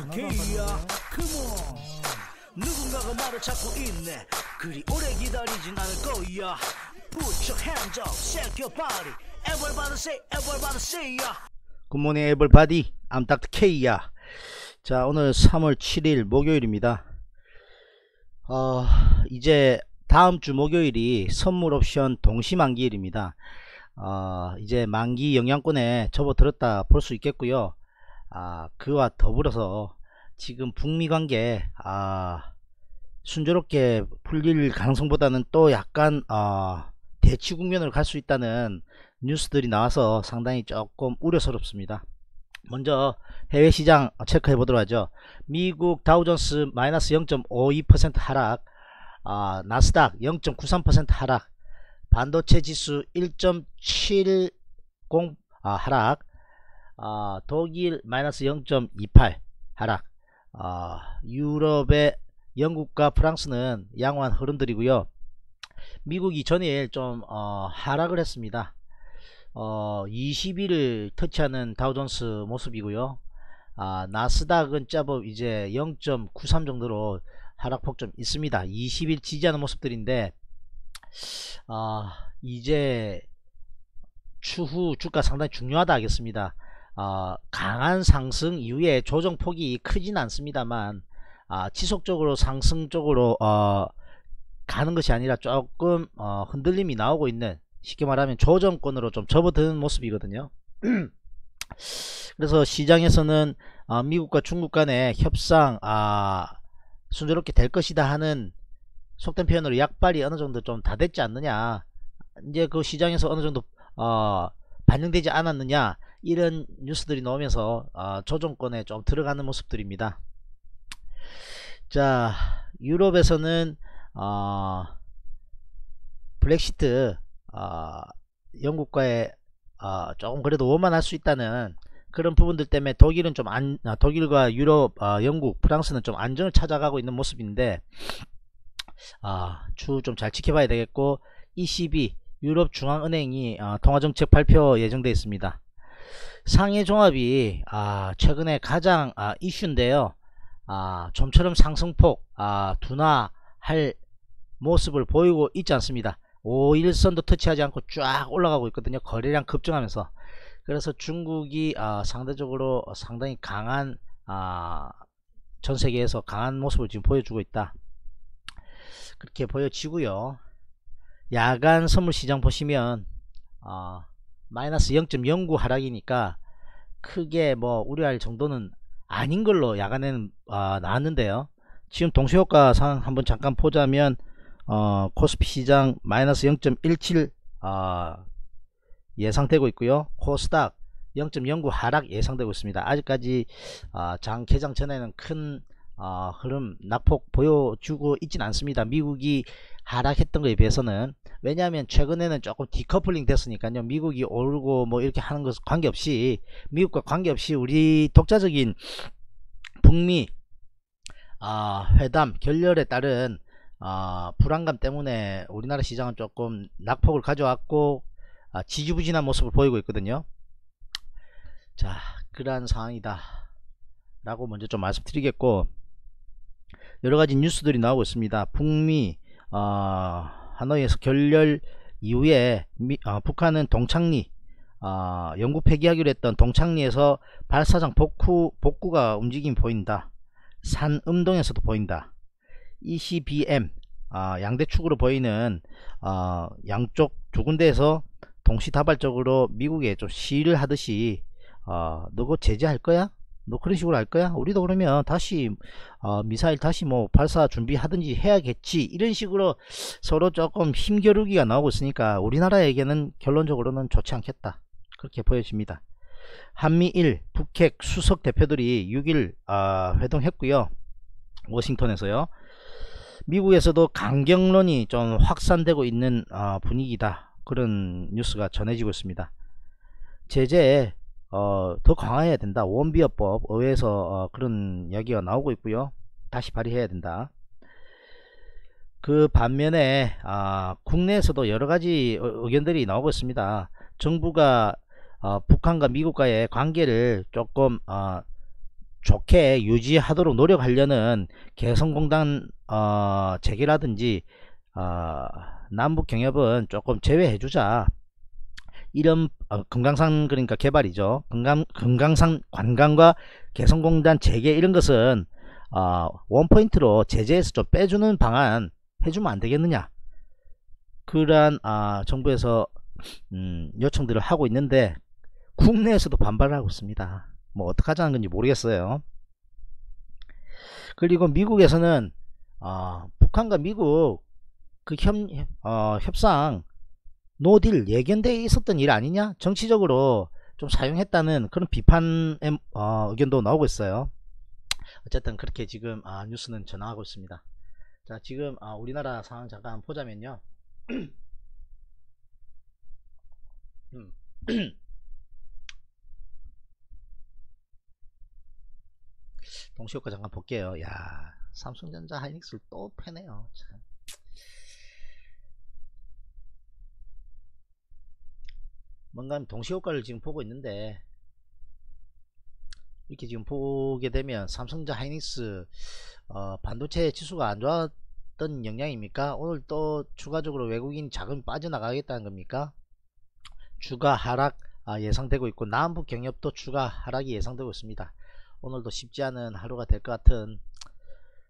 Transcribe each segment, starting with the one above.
Come on. 누군가가 말을 찾고 있네. 그리 오래 기다리진 않을 거야. Put your hands up, shake your body. Everybody say, everybody say ya. 굿모닝 I'm Dr. K야 자 오늘 3월 7일 목요일입니다. 어 이제 다음주 목요일이 선물 옵션 동시 만기일입니다. 어 이제 만기 영향권에 접어들었다 볼 수 있겠고요 아 그와 더불어서 지금 북미 관계 아 순조롭게 풀릴 가능성보다는 또 약간 어, 대치 국면으로 갈 수 있다는 뉴스들이 나와서 상당히 조금 우려스럽습니다. 먼저 해외 시장 체크해 보도록 하죠. 미국 다우존스 마이너스 0.52% 하락, 아, 나스닥 0.93% 하락, 반도체 지수 1.70 아, 하락, 아, 독일 마이너스 0.28 하락, 아, 유럽의 영국과 프랑스는 양호한 흐름들이고요. 미국이 전일 좀 어, 하락을 했습니다. 어, 20일을 터치하는 다우존스 모습이고요. 아, 나스닥은 짜법 이제 0.93 정도로 하락폭 좀 있습니다. 20일 지지하는 모습들인데 아, 이제 추후 주가 상당히 중요하다 하겠습니다. 어, 강한 상승 이후에 조정폭이 크진 않습니다만 아, 지속적으로 상승 쪽으로 어, 가는 것이 아니라 조금 어, 흔들림이 나오고 있는 쉽게 말하면 조정권으로 좀 접어드는 모습이거든요. 그래서 시장에서는 어, 미국과 중국 간의 협상 아, 순조롭게 될 것이다 하는 속된 표현으로 약발이 어느 정도 좀 다 됐지 않느냐 이제 그 시장에서 어느 정도 어, 반영되지 않았느냐 이런 뉴스들이 나오면서 어, 조정권에 좀 들어가는 모습들입니다. 자 유럽에서는 어, 블랙시트 어, 영국과의 어, 조금 그래도 원만할 수 있다는 그런 부분들 때문에 독일은 좀 안, 아, 독일과 유럽, 어, 영국, 프랑스는 좀 안정을 찾아가고 있는 모습인데 아, 추후 좀 잘 지켜봐야 되겠고 ECB 유럽 중앙은행이 어, 통화정책 발표 예정되어 있습니다. 상해 종합이 아, 최근에 가장 아, 이슈인데요. 아, 좀처럼 상승폭 아, 둔화할 모습을 보이고 있지 않습니다. 5일선도 터치하지 않고 쫙 올라가고 있거든요. 거래량 급증하면서 그래서 중국이 아, 상대적으로 상당히 강한 아, 전 세계에서 강한 모습을 지금 보여주고 있다. 그렇게 보여지고요. 야간 선물 시장 보시면 어, 마이너스 0.09 하락이니까 크게 뭐 우려할 정도는 아닌 걸로 야간에는 어, 나왔는데요. 지금 동시효과 상 한번 잠깐 보자면 어, 코스피 시장 마이너스 0.17 어, 예상되고 있고요. 코스닥 0.09 하락 예상되고 있습니다. 아직까지 어, 장 개장 전에는 큰 어, 흐름 낙폭 보여주고 있진 않습니다. 미국이 하락했던 것에 비해서는 왜냐하면 최근에는 조금 디커플링 됐으니까요. 미국이 오르고 뭐 이렇게 하는 것 관계없이 미국과 관계없이 우리 독자적인 북미 어, 회담 결렬에 따른 어, 불안감 때문에 우리나라 시장은 조금 낙폭을 가져왔고 어, 지지부진한 모습을 보이고 있거든요. 자 그러한 상황이다 라고 먼저 좀 말씀드리겠고 여러가지 뉴스들이 나오고 있습니다. 북미 어, 하노이에서 결렬 이후에 미, 어, 북한은 동창리 어, 영국 폐기하기로 했던 동창리에서 발사장 복구, 복구가 움직임이 보인다. 산음동에서도 보인다. ECBM 어, 양대축으로 보이는 어, 양쪽 두 군데에서 동시다발적으로 미국에 좀 시위를 하듯이 어, 너거 제재할 거야? 너 그런 식으로 할 거야? 우리도 그러면 다시 어, 미사일 다시 뭐 발사 준비하든지 해야겠지. 이런 식으로 서로 조금 힘겨루기가 나오고 있으니까 우리나라에게는 결론적으로는 좋지 않겠다. 그렇게 보여집니다. 한미일 북핵 수석 대표들이 6일 어, 회동했고요. 워싱턴에서요. 미국에서도 강경론이 좀 확산되고 있는 어, 분위기다. 그런 뉴스가 전해지고 있습니다. 제재 어, 더 강화해야 된다. 원비어법 의회에서 어, 그런 이야기가 나오고 있고요. 다시 발의해야 된다. 그 반면에 아, 국내에서도 여러가지 의견들이 나오고 있습니다. 정부가 어, 북한과 미국과의 관계를 조금 어, 좋게 유지하도록 노력하려는 개성공단 어, 재개라든지 어, 남북 경협은 조금 제외해주자 이런 어, 금강산 그러니까 개발이죠. 금강, 금강산 관광과 개성공단 재개 이런 것은 어, 원포인트로 제재에서 좀 빼주는 방안 해주면 안되겠느냐. 그러한 아, 정부에서 음, 요청들을 하고 있는데 국내에서도 반발을 하고 있습니다. 뭐 어떡하자는 건지 모르겠어요. 그리고 미국에서는 어, 북한과 미국 그 협, 어, 협상 노딜 예견되어 있었던 일 아니냐? 정치적으로 좀 사용했다는 그런 비판 어, 의견도 나오고 있어요. 어쨌든 그렇게 지금 아, 뉴스는 전화하고 있습니다. 자 지금 아, 우리나라 상황 잠깐 보자면요. 음. 동시효과 잠깐 볼게요. 야 삼성전자 하이닉스를 또 패네요. 참. 뭔가 동시 효과를 지금 보고 있는데 이렇게 지금 보게 되면 삼성전자 하이닉스 어, 반도체 지수가 안 좋았던 영향입니까? 오늘 또 추가적으로 외국인 자금이 빠져나가겠다는 겁니까? 주가 하락 아, 예상되고 있고 남북 경협도 추가 하락이 예상되고 있습니다. 오늘도 쉽지 않은 하루가 될 것 같은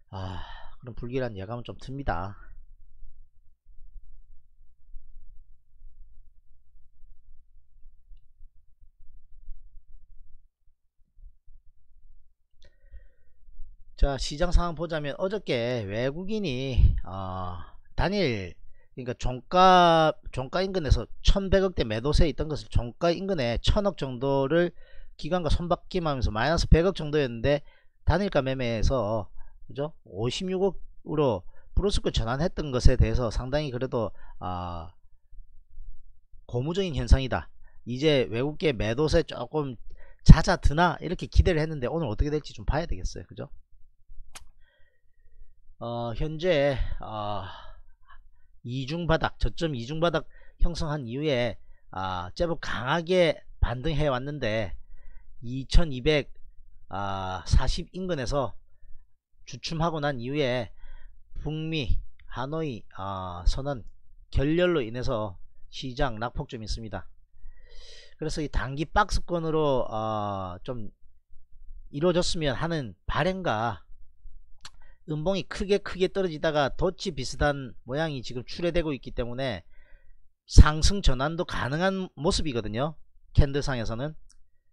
아, 그런 불길한 예감은 좀 듭니다 자 시장 상황 보자면 어저께 외국인이 어, 단일 그러니까 종가 종가 인근에서 1100억대 매도세에 있던 것을 종가 인근에 1000억 정도를 기관과 손바뀜 하면서 마이너스 100억 정도였는데 단일가 매매에서 그죠? 56억으로 플러스권 전환했던 것에 대해서 상당히 그래도 아 고무적인 현상이다. 이제 외국계 매도세 조금 잦아드나 이렇게 기대를 했는데 오늘 어떻게 될지 좀 봐야 되겠어요. 그죠 어, 현재 어, 이중바닥 저점 이중바닥 형성한 이후에 아, 제법 강하게 반등해 왔는데 2240 아, 인근에서 주춤하고 난 이후에 북미 하노이 아, 선언 결렬로 인해서 시장 낙폭 좀 있습니다. 그래서 이 단기 박스권으로 어, 좀 이루어졌으면 하는 바램과 음봉이 크게 크게 떨어지다가 덫이 비슷한 모양이 지금 출해되고 있기 때문에 상승 전환도 가능한 모습이거든요. 캔들상에서는.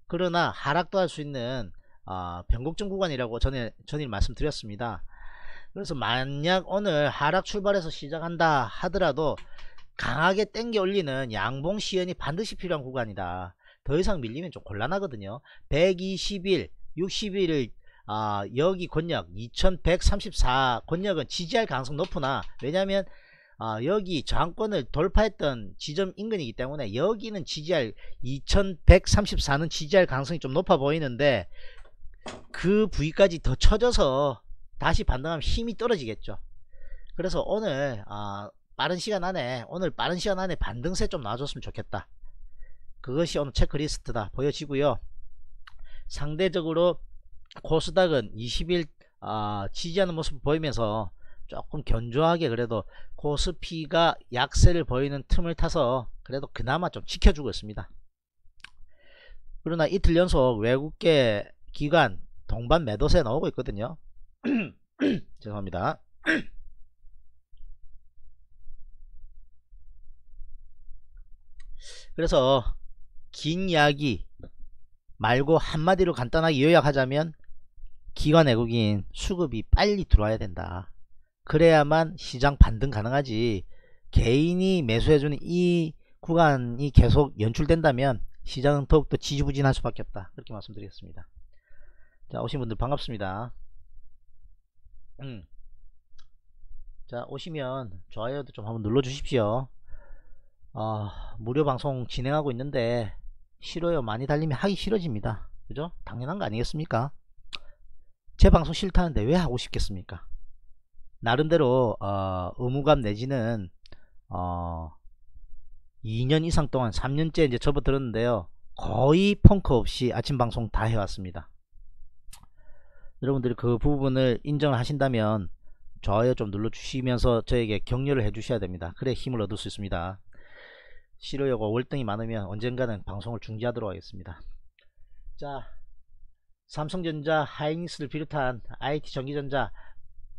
그러나 하락도 할 수 있는 어, 변곡점 구간이라고 전에 전일 말씀드렸습니다. 그래서 만약 오늘 하락 출발해서 시작한다 하더라도 강하게 땡겨 올리는 양봉 시연이 반드시 필요한 구간이다. 더 이상 밀리면 좀 곤란하거든요. 120일 60일을 아, 여기 권역 2134 권역은 지지할 가능성 높으나 왜냐하면 아, 여기 저항권을 돌파했던 지점 인근이기 때문에 여기는 지지할 2134는 지지할 가능성이 좀 높아 보이는데 그 부위까지 더 쳐져서 다시 반등하면 힘이 떨어지겠죠. 그래서 오늘 아, 빠른 시간 안에 오늘 빠른 시간 안에 반등세 좀 나와줬으면 좋겠다. 그것이 오늘 체크리스트다 보여지고요. 상대적으로 코스닥은 20일 아, 지지하는 모습을 보이면서 조금 견조하게 그래도 코스피가 약세를 보이는 틈을 타서 그래도 그나마 좀 지켜주고 있습니다. 그러나 이틀 연속 외국계 기관 동반 매도세 나오고 있거든요. 죄송합니다. 그래서 긴 이야기 말고 한마디로 간단하게 요약하자면 기관 외국인 수급이 빨리 들어와야 된다. 그래야만 시장 반등 가능하지 개인이 매수해주는 이 구간이 계속 연출된다면 시장은 더욱더 지지부진할 수밖에 없다. 그렇게 말씀드리겠습니다. 자 오신 분들 반갑습니다. 음. 자 오시면 좋아요도 좀 한번 눌러 주십시오. 어, 무료 방송 진행하고 있는데 싫어요 많이 달리면 하기 싫어집니다 그죠 당연한 거 아니겠습니까 제 방송 싫다는데 왜 하고 싶겠습니까 나름대로 어, 의무감 내지는 어, 2년 이상 동안 3년째 이제 접어들었는데요 거의 펑크 없이 아침 방송 다 해왔습니다 여러분들이 그 부분을 인정을 하신다면 좋아요 좀 눌러주시면서 저에게 격려를 해주셔야 됩니다. 그래 힘을 얻을 수 있습니다. 싫어요가 월등히 많으면 언젠가는 방송을 중지하도록 하겠습니다. 자, 삼성전자, 하이닉스를 비롯한 IT 전기전자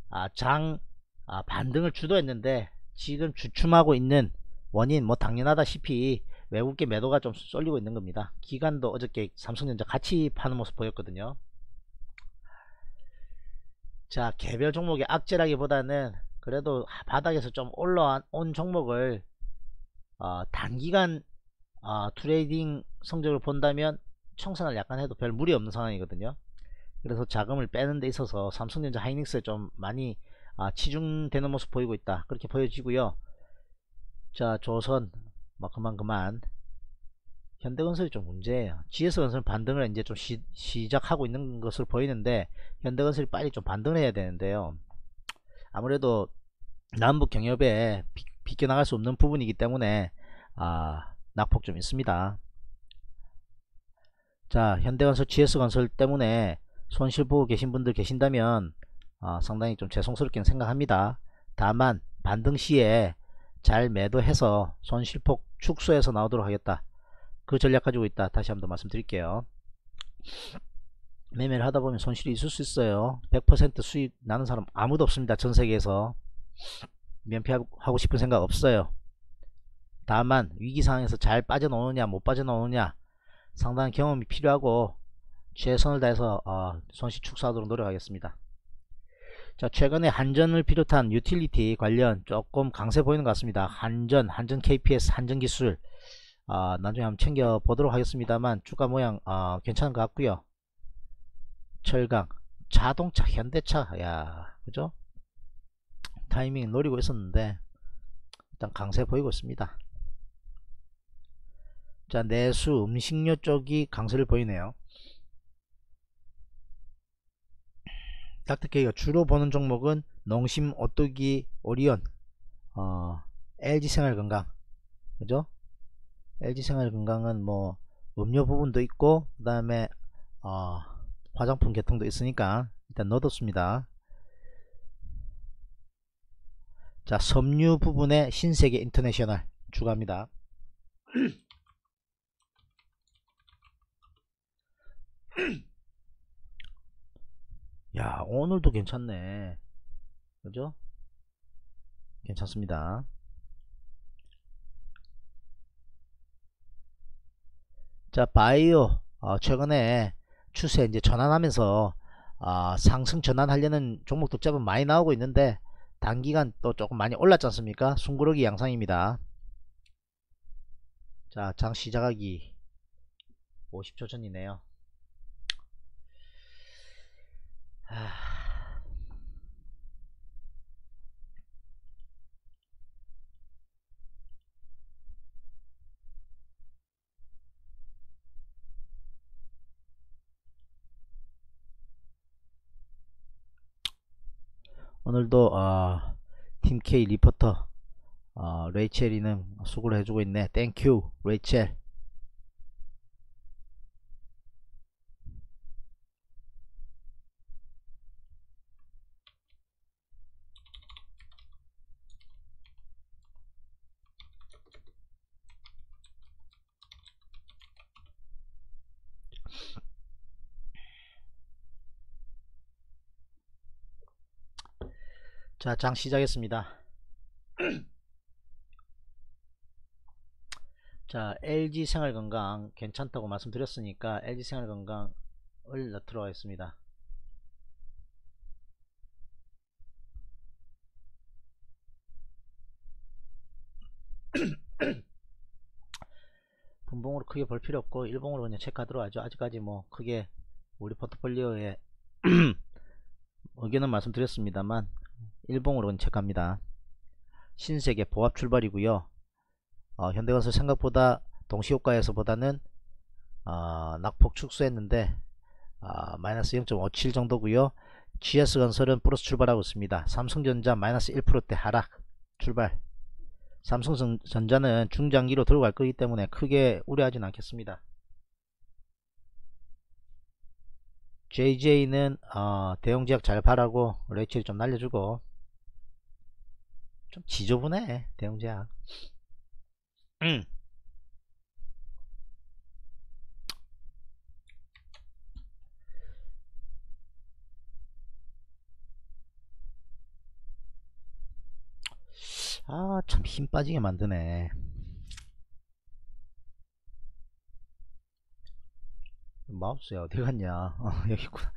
아, 장 아, 반등을 주도했는데 지금 주춤하고 있는 원인 뭐 당연하다시피 외국계 매도가 좀 쏠리고 있는 겁니다. 기관도 어저께 삼성전자 같이 파는 모습 보였거든요. 자 개별 종목의 악재라기보다는 그래도 바닥에서 좀 올라온 종목을 어, 단기간 어, trading 성적을 본다면 청산을 약간 해도 별 무리 없는 상황이거든요. 그래서 자금을 빼는 데 있어서 삼성전자 하이닉스에 좀 많이 아, 치중되는 모습 보이고 있다. 그렇게 보여지고요. 자 조선 뭐 그만 그만 현대건설이 좀 문제예요. GS건설 반등을 이제 좀 시, 작하고 있는 것으로 보이는데 현대건설이 빨리 좀 반등을 해야 되는데요. 아무래도 남북 경협에 비, 비껴나갈 수 없는 부분이기 때문에 아, 낙폭 좀 있습니다. 자 현대건설 GS건설 때문에 손실 보고 계신 분들 계신다면 아, 상당히 좀 죄송스럽게 생각합니다. 다만 반등 시에 잘 매도해서 손실폭 축소해서 나오도록 하겠다. 그 전략 가지고 있다. 다시 한번 말씀드릴게요. 매매를 하다 보면 손실이 있을 수 있어요. 100% 수익 나는 사람 아무도 없습니다. 전 세계에서. 면피하고 싶은 생각 없어요. 다만 위기 상황에서 잘 빠져나오느냐 못 빠져나오느냐 상당한 경험이 필요하고 최선을 다해서 어, 손실 축소하도록 노력하겠습니다. 자 최근에 한전을 비롯한 유틸리티 관련 조금 강세 보이는 것 같습니다. 한전, 한전 KPS, 한전 기술 어, 나중에 한번 챙겨 보도록 하겠습니다만 주가 모양 어, 괜찮은 것 같고요. 철강, 자동차, 현대차 야 그죠? 타이밍 노리고 있었는데 일단 강세 보이고 있습니다. 자 내수 음식료 쪽이 강세를 보이네요. 닥터케이가 주로 보는 종목은 농심, 오뚜기, 오리온, 어, LG생활건강, 그죠? LG생활건강은 뭐 음료 부분도 있고 그 다음에 어, 화장품 계통도 있으니까 일단 넣어뒀습니다. 자 섬유 부분에 신세계 인터내셔널 추가합니다. 야 오늘도 괜찮네. 그죠? 괜찮습니다. 자 바이오. 어, 최근에 추세 이제 전환하면서 어, 상승 전환하려는 종목도 제법 많이 나오고 있는데 단기간 또 조금 많이 올랐지 않습니까? 숨구르기 양상입니다. 자 장 시작하기 50초 전이네요 오늘도 어, 팀 K 리포터 어, 레이첼이는 수고를 해주고 있네. 땡큐 레이첼 자, 장 시작했습니다. 자, LG 생활건강 괜찮다고 말씀드렸으니까 LG 생활건강을 넣도록 하겠습니다. 분봉으로 크게 볼 필요 없고 일봉으로 그냥 체크하도록 하죠. 아직까지 뭐 크게 우리 포트폴리오에 의견은 말씀드렸습니다만 일봉으로 체크합니다. 신세계 보합 출발이고요. 어, 현대건설 생각보다 동시효과에서 보다는 어, 낙폭 축소했는데 어, 마이너스 0.57 정도고요. GS건설은 플러스 출발하고 있습니다. 삼성전자 마이너스 1%대 하락 출발 삼성전자는 중장기로 들어갈 거기 때문에 크게 우려하진 않겠습니다. JJ는 어, 대용제약 잘 바라고 레이첼이 좀 날려주고. 좀 지저분해 대용제약 음. 아참 힘 빠지게 만드네 마우스야 어디 갔냐? 어, 여기 있구나.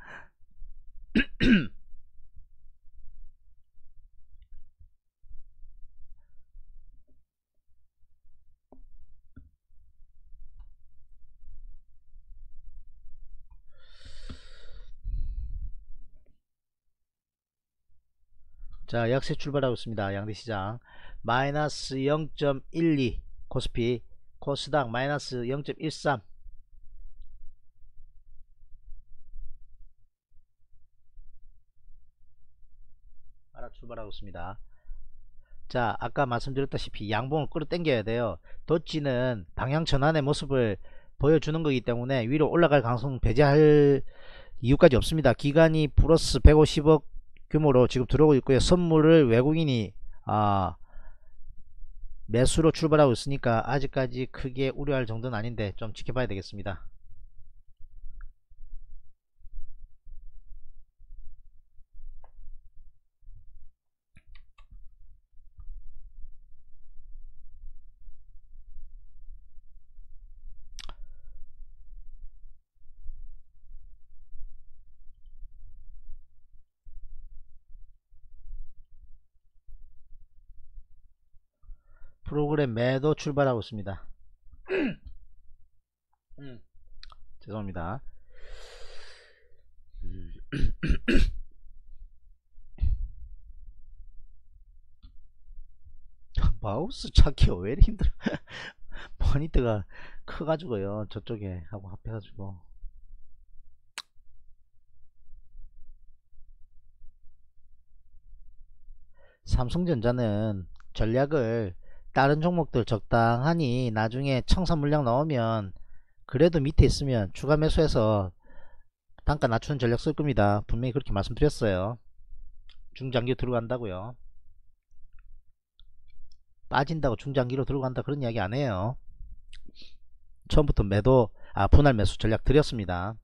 자 약세 출발하고 있습니다 양대시장. 마이너스 0.12 코스피 코스닥 마이너스 0.13 있습니다. 자 아까 말씀드렸다시피 양봉을 끌어당겨야 돼요. 도치는 방향 전환의 모습을 보여주는 거기 때문에 위로 올라갈 가능성 배제할 이유까지 없습니다. 기간이 플러스 150억 규모로 지금 들어오고 있고요. 선물을 외국인이 아 매수로 출발하고 있으니까 아직까지 크게 우려할 정도는 아닌데 좀 지켜봐야 되겠습니다 프로그램 매도 출발하고 있습니다. 음, 죄송합니다. 음. 마우스 찾기가 왜 이렇게 힘들어? 모니터가 커가지고요. 저쪽에 하고 합해가지고. 삼성전자는 전략을 다른 종목들 적당하니 나중에 청산 물량 나오면 그래도 밑에 있으면 추가 매수해서 단가 낮추는 전략 쓸 겁니다. 분명히 그렇게 말씀드렸어요. 중장기 들어간다고요. 빠진다고 중장기로 들어간다 그런 이야기 안 해요. 처음부터 매도 아 분할 매수 전략 드렸습니다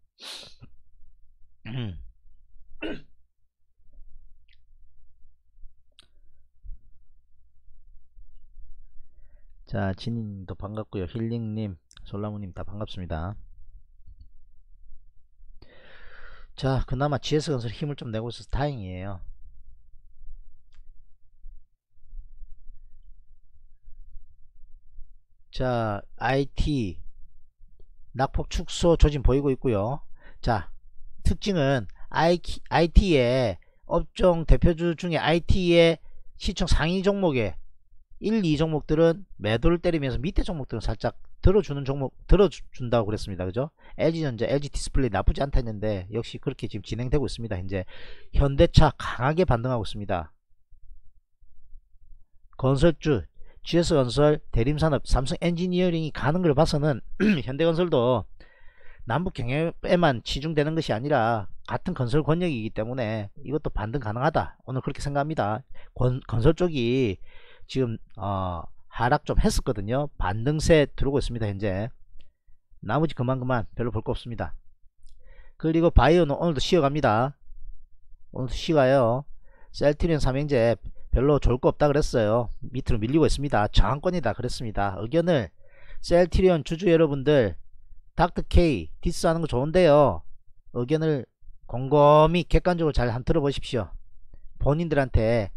자 진이님도 반갑고요. 힐링님 솔라무님 다 반갑습니다. 자 그나마 GS건설 힘을 좀 내고 있어서 다행이에요. 자 IT 낙폭 축소 조짐 보이고 있고요. 자 특징은 IT의 업종 대표주 중에 IT의 시총 상위 종목에 1, 2 종목들은 매도를 때리면서 밑에 종목들은 살짝 들어주는 종목 들어준다고 그랬습니다. 그죠? LG전자 LG디스플레이 나쁘지 않다 했는데 역시 그렇게 지금 진행되고 있습니다. 현재 현대차 강하게 반등하고 있습니다. 건설주 GS건설 대림산업 삼성 엔지니어링이 가는 걸 봐서는 현대건설도 남북 경협에만 치중되는 것이 아니라 같은 건설 권역이기 때문에 이것도 반등 가능하다. 오늘 그렇게 생각합니다. 건, 건설 쪽이 지금 어, 하락 좀 했었거든요. 반등세 들어오고 있습니다 현재. 나머지 그만 그만 별로 볼 거 없습니다. 그리고 바이오는 오늘도 쉬어갑니다. 오늘도 쉬가요. 셀트리온 삼형제 별로 좋을 거 없다 그랬어요. 밑으로 밀리고 있습니다. 저항권이다 그랬습니다. 의견을 셀트리온 주주 여러분들 닥터케이 디스하는 거 좋은데요. 의견을 곰곰이 객관적으로 잘 한번 들어보십시오. 본인들한테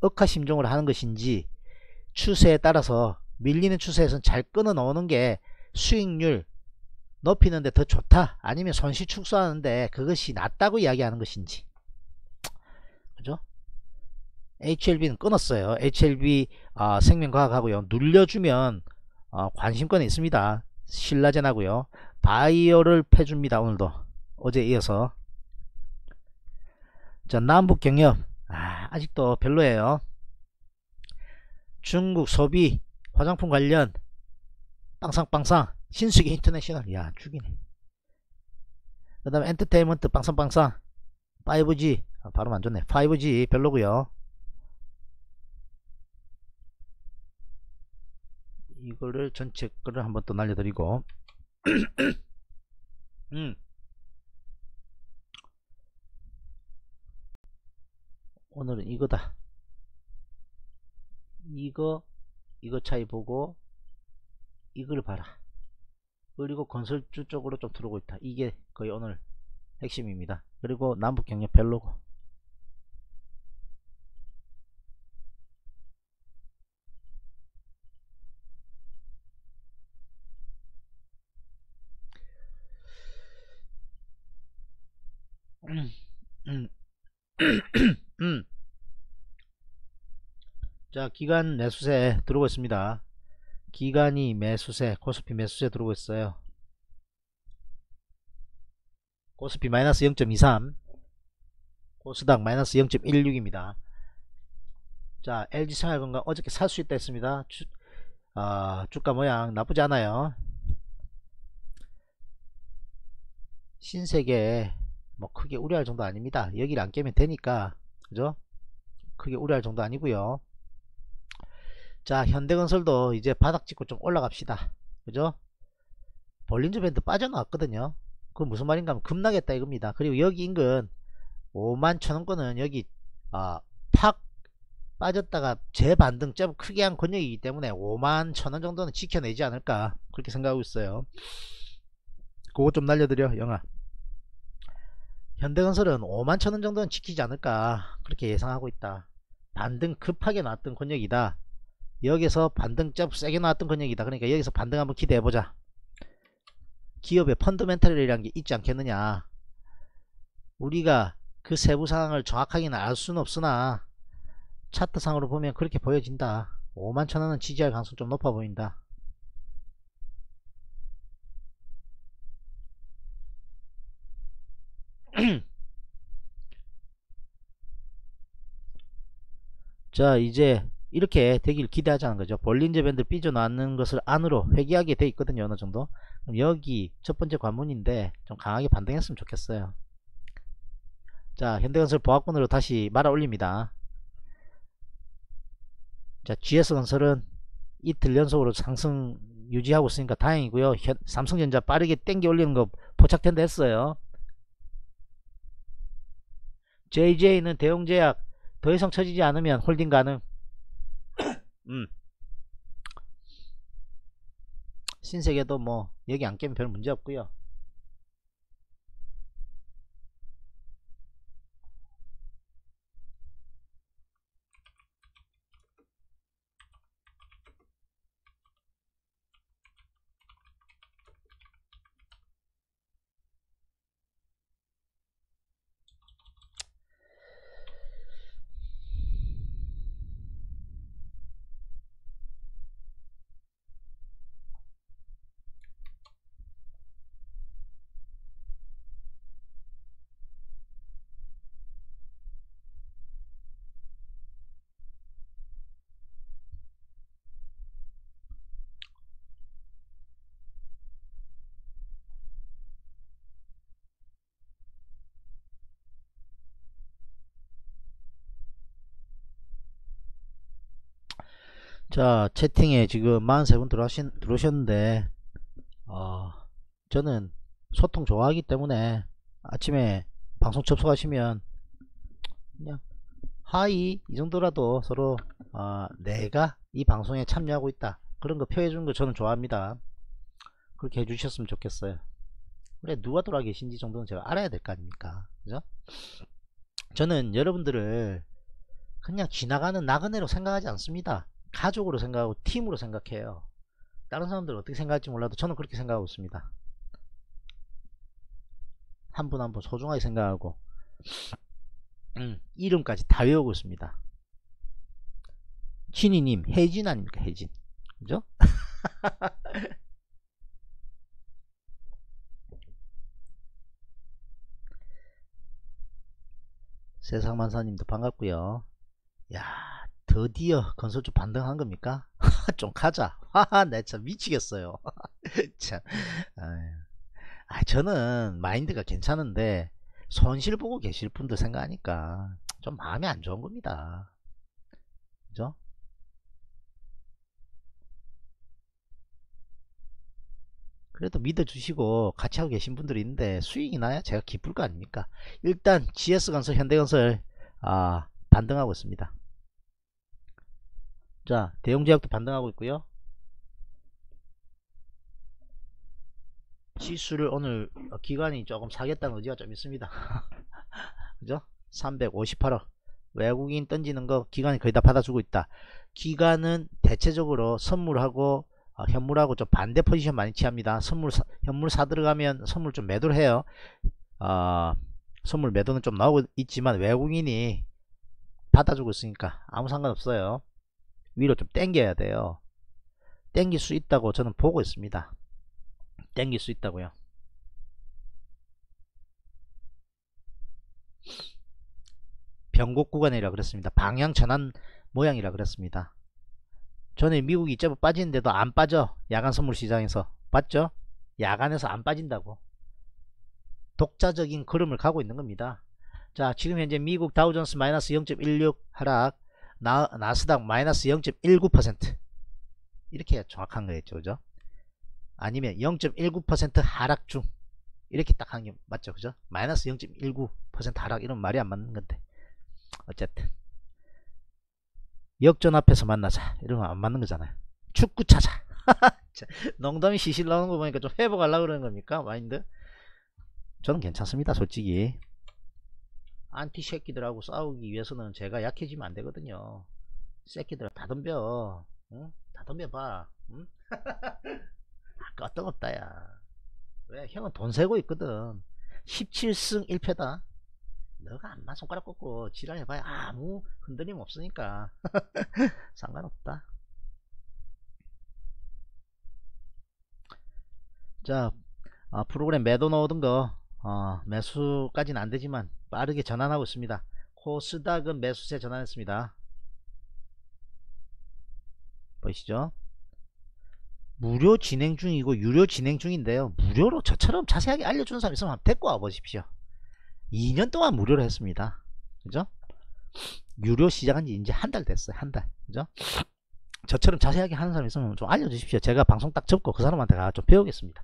억하심종을 하는 것인지 추세에 따라서 밀리는 추세에선 잘 끊어 넣는 게 수익률 높이는데 더 좋다? 아니면 손실 축소하는데 그것이 낫다고 이야기하는 것인지. 그죠? HLB는 끊었어요. HLB 어, 생명과학하고요. 눌려주면 어, 관심권이 있습니다. 신라젠하고요. 바이오를 패줍니다 오늘도. 어제 이어서. 자 남북경협. 아, 아직도 별로예요 중국 소비 화장품 관련 빵상빵상 신수계 인터내셔널. 야 죽이네. 그 다음에 엔터테인먼트 빵상빵상. 5G 아, 발음 안 좋네. 5G 별로고요. 이거를 전체 거를 한번 또 날려드리고. 음. 오늘은 이거다 이거 이거 차이 보고 이걸 봐라. 그리고 건설주 쪽으로 좀 들어오고 있다. 이게 거의 오늘 핵심입니다. 그리고 남북경협 별로고. 음, 음, 음. 자 기간 매수세 들어오고 있습니다. 기간이 매수세 코스피 매수세 들어오고 있어요. 코스피 마이너스 0.23 코스닥 마이너스 0.16입니다. 자 LG생활건강 어저께 살 수 있다 했습니다. 주, 아, 주가 모양 나쁘지 않아요. 신세계 뭐 크게 우려할 정도 아닙니다. 여기를 안 깨면 되니까 그죠? 크게 우려할 정도 아니고요 자 현대건설도 이제 바닥 찍고 좀 올라갑시다. 그죠? 볼린저 밴드 빠져나왔거든요. 그건 무슨 말인가 하면 급나겠다 이겁니다. 그리고 여기 인근 5만 천원권은 여기 아, 팍 빠졌다가 재반등 좀 크게 한 권역이기 때문에 5만 천원 정도는 지켜내지 않을까 그렇게 생각하고 있어요. 그거 좀 날려드려 영아. 현대건설은 5만 천원 정도는 지키지 않을까 그렇게 예상하고 있다. 반등 급하게 나왔던 권역이다 여기서 반등 좀 세게 나왔던 권역이다. 그러니까 여기서 반등 한번 기대해보자. 기업의 펀드멘탈이라는 게 있지 않겠느냐. 우리가 그 세부 상황을 정확하게는 알 수는 없으나 차트상으로 보면 그렇게 보여진다. 5만 천원은 지지할 가능성 좀 높아 보인다. 자 이제 이렇게 되길 기대하자는 거죠. 볼린저 밴드 삐져나왔는 것을 안으로 회귀하게 돼 있거든요 어느 정도. 그럼 여기 첫 번째 관문인데 좀 강하게 반등했으면 좋겠어요. 자 현대건설 보합권으로 다시 말아 올립니다. 자 GS건설은 이틀 연속으로 상승 유지하고 있으니까 다행이고요. 현, 삼성전자 빠르게 땡겨 올리는 거 포착된다 했어요. JJ는 대용제약 더 이상 처지지 않으면 홀딩 가능 음. 신세계도 뭐 여기 안 깨면 별 문제 없고요 자 채팅에 지금 43분 들어오신, 들어오셨는데 어, 저는 소통 좋아하기 때문에 아침에 방송 접속하시면 그냥 하이 이 정도라도 서로 어, 내가 이 방송에 참여하고 있다. 그런 거 표해주는 거 저는 좋아합니다. 그렇게 해주셨으면 좋겠어요. 그래 누가 돌아 계신지 정도는 제가 알아야 될 거 아닙니까? 그죠? 저는 여러분들을 그냥 지나가는 나그네로 생각하지 않습니다 가족으로 생각하고 팀으로 생각해요. 다른 사람들 어떻게 생각할지 몰라도 저는 그렇게 생각하고 있습니다. 한분 한 분 소중하게 생각하고 음, 이름까지 다 외우고 있습니다. 신이님 혜진 아닙니까 혜진 그죠? 세상만사님도 반갑고요. 야 드디어 건설주 반등한 겁니까? 좀 가자. 하하, 내참 미치겠어요. 참. 아, 저 저는 마인드가 괜찮은데 손실 보고 계실 분들 생각하니까 좀 마음이 안 좋은 겁니다. 그죠? 그래도 믿어주시고 같이 하고 계신 분들이 있는데 수익이 나야 제가 기쁠 거 아닙니까? 일단 GS건설, 현대건설 아, 반등하고 있습니다. 자, 대용제약도 반등하고 있고요. 지수를 오늘 기관이 조금 사겠다는 의지가 좀 있습니다. 그죠? 358억. 외국인 던지는 거 기관이 거의 다 받아주고 있다. 기관은 대체적으로 선물하고 어, 현물하고 좀 반대 포지션 많이 취합니다. 선물 사, 현물 사 들어가면 선물 좀 매도를 해요. 어, 선물 매도는 좀 나오고 있지만 외국인이 받아주고 있으니까 아무 상관없어요. 위로 좀 땡겨야 돼요. 땡길 수 있다고 저는 보고 있습니다. 땡길 수 있다고요. 변곡 구간이라 그랬습니다. 방향 전환 모양이라 그랬습니다. 전에 미국이 제법 빠지는데도 안 빠져. 야간 선물 시장에서. 봤죠? 야간에서 안 빠진다고. 독자적인 흐름을 가고 있는 겁니다. 자, 지금 현재 미국 다우존스 마이너스 0.16 하락, 나, 나스닥 마이너스 0.19% 이렇게 정확한 거겠죠, 그죠? 아니면 0.19% 하락 중 이렇게 딱 한 게 맞죠, 그죠? 마이너스 0.19% 하락 이런 말이 안 맞는 건데 어쨌든 역전 앞에서 만나자 이러면 안 맞는 거잖아요. 축구 차자. 농담이 시실 나오는 거 보니까 좀 회복하려고 그러는 겁니까? 마인드? 저는 괜찮습니다, 솔직히. 안티 새끼들하고 싸우기 위해서는 제가 약해지면 안 되거든요. 새끼들 다 덤벼. 응? 다 덤벼봐. 응? 아까 뜨겁다, 야. 왜? 형은 돈 세고 있거든. 17승 1패다. 너가 암만 손가락 꺾고 지랄해봐야 아무 흔들림 없으니까. 상관없다. 자, 아, 프로그램 매도 넣어둔 거 어, 매수까지는 안 되지만 빠르게 전환하고 있습니다. 코스닥은 매수세 전환했습니다. 보이시죠? 무료 진행 중이고 유료 진행 중인데요. 무료로 저처럼 자세하게 알려주는 사람 있으면 데리고 와보십시오. 2년 동안 무료로 했습니다. 그죠? 유료 시작한 지 이제 한 달 됐어요. 한 달. 그죠? 저처럼 자세하게 하는 사람 있으면 좀 알려주십시오. 제가 방송 딱 접고 그 사람한테 가좀 배우겠습니다.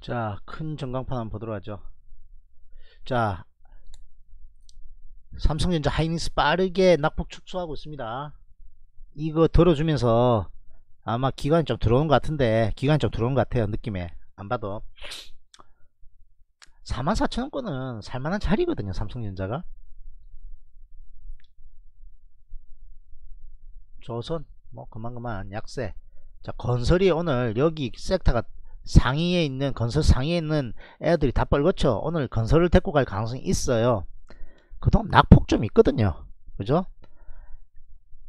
자, 큰 전광판 한번 보도록 하죠. 자, 삼성전자 하이닉스 빠르게 낙폭 축소하고 있습니다. 이거 들어주면서 아마 기간이 좀 들어오는 것 같은데 기간이 좀 들어오는 것 같아요 느낌에 안 봐도 44,000원권은 살만한 자리거든요 삼성전자가 조선 뭐 그만 그만 약세 자 건설이 오늘 여기 섹터가 상위에 있는 건설 상위에 있는 애들이 다 뻘겋죠 오늘 건설을 데리고 갈 가능성이 있어요. 그동안 낙폭 좀 있거든요. 그죠?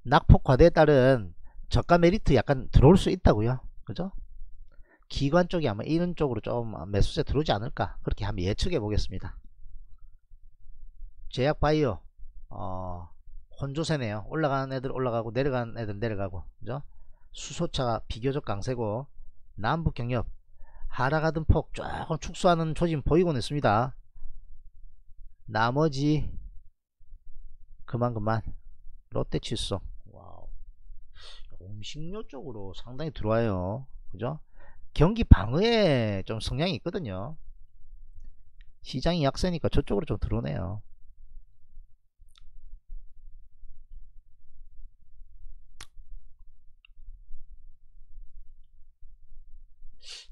낙폭 과대에 따른 저가 메리트 약간 들어올 수 있다고요. 그죠? 기관 쪽이 아마 이런 쪽으로 좀 매수세 들어오지 않을까 그렇게 한번 예측해 보겠습니다. 제약 바이오 어, 혼조세네요. 올라가는 애들 올라가고 내려가는 애들 내려가고. 그죠? 수소차가 비교적 강세고 남북 경협 하락하던 폭 조금 축소하는 조짐 보이곤 있습니다. 나머지 그만 그만. 롯데 칠성. 와우. 음식료 쪽으로 상당히 들어와요. 그죠? 경기 방어에 좀 성향이 있거든요. 시장이 약세니까 저쪽으로 좀 들어오네요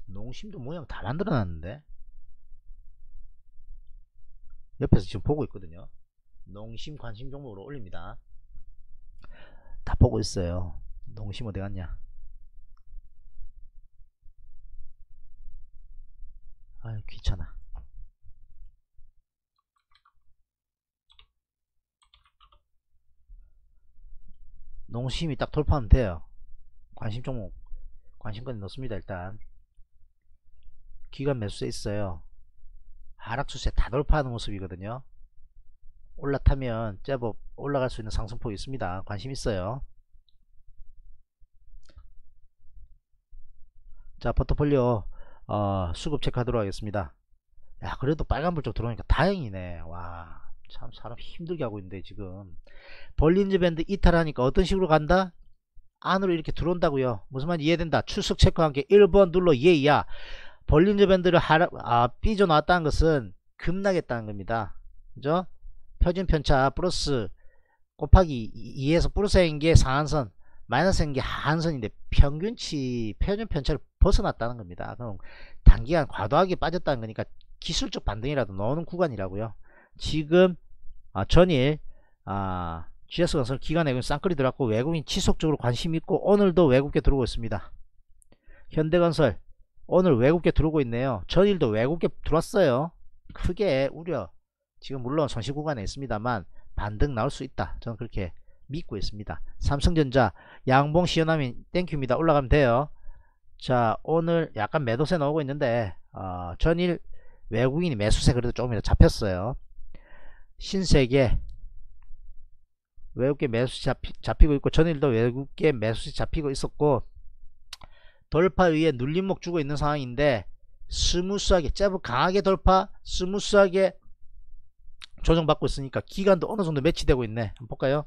농심도 모양 다 만들어 놨는데? 옆에서 지금 보고 있거든요. 농심 관심 종목으로 올립니다. 다 보고 있어요. 농심 어디 갔냐? 아유 아 귀찮아. 농심이 딱 돌파하면 돼요. 관심 종목 관심권에 넣습니다 일단 기관 매수세 있어요. 하락 추세 다 돌파하는 모습이거든요. 올라타면 제법 올라갈 수 있는 상승폭이 있습니다. 관심 있어요. 자 포트폴리오 어, 수급 체크하도록 하겠습니다. 야 그래도 빨간불 쪽 들어오니까 다행이네. 와 참 사람 힘들게 하고 있는데 지금. Bollinger Band 이탈하니까 어떤 식으로 간다? 안으로 이렇게 들어온다고요. 무슨 말인지 이해된다. 출석 체크와 함께 1번 눌러 예야 Bollinger Band를 하, 아, 삐져나왔다는 것은 급락했다는 겁니다. 그죠? 표준 편차 플러스 곱하기 2에서 플러스인 게 상한선 마이너스인 게 하한선인데 평균치 표준 편차를 벗어났다는 겁니다. 그럼 단기간 과도하게 빠졌다는 거니까 기술적 반등이라도 나오는 구간이라고요. 지금 아, 전일 아, GS건설 기관에 쌍끌이 들어왔고 외국인 지속적으로 관심 있고 오늘도 외국계 들어오고 있습니다. 현대건설 오늘 외국계 들어오고 있네요. 전일도 외국계 들어왔어요. 크게 우려 지금 물론 손실 구간에 있습니다만 반등 나올 수 있다. 저는 그렇게 믿고 있습니다. 삼성전자 양봉 시원하면 thank you입니다. 올라가면 돼요. 자 오늘 약간 매도세 나오고 있는데 어, 전일 외국인이 매수세 그래도 조금이라도 잡혔어요. 신세계 외국계 매수 잡히, 잡히고 있고 전일도 외국계 매수 잡히고 있었고 돌파 위에 눌림목 주고 있는 상황인데 smooth하게 제법 강하게 돌파 smooth하게 조정받고 있으니까 기간도 어느 정도 매치되고 있네. 한번 볼까요?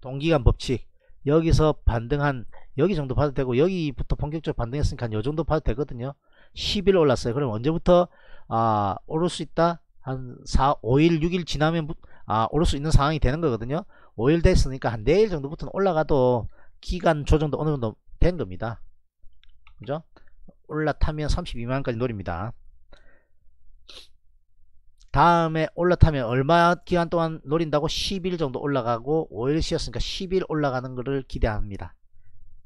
동기간 법칙. 여기서 반등한 여기 정도 봐도 되고 여기부터 본격적으로 반등했으니까 요 정도 봐도 되거든요. 10일 올랐어요. 그럼 언제부터 아 오를 수 있다? 한 4, 5일, 6일 지나면 아, 오를 수 있는 상황이 되는 거거든요. 5일 됐으니까 한 내일 정도부터는 올라가도 기간 조정도 어느 정도 된 겁니다. 그죠? 올라타면 32만원까지 노립니다. 다음에 올라타면 얼마 기간 동안 노린다고 10일 정도 올라가고 5일 쉬었으니까 10일 올라가는 것을 기대합니다.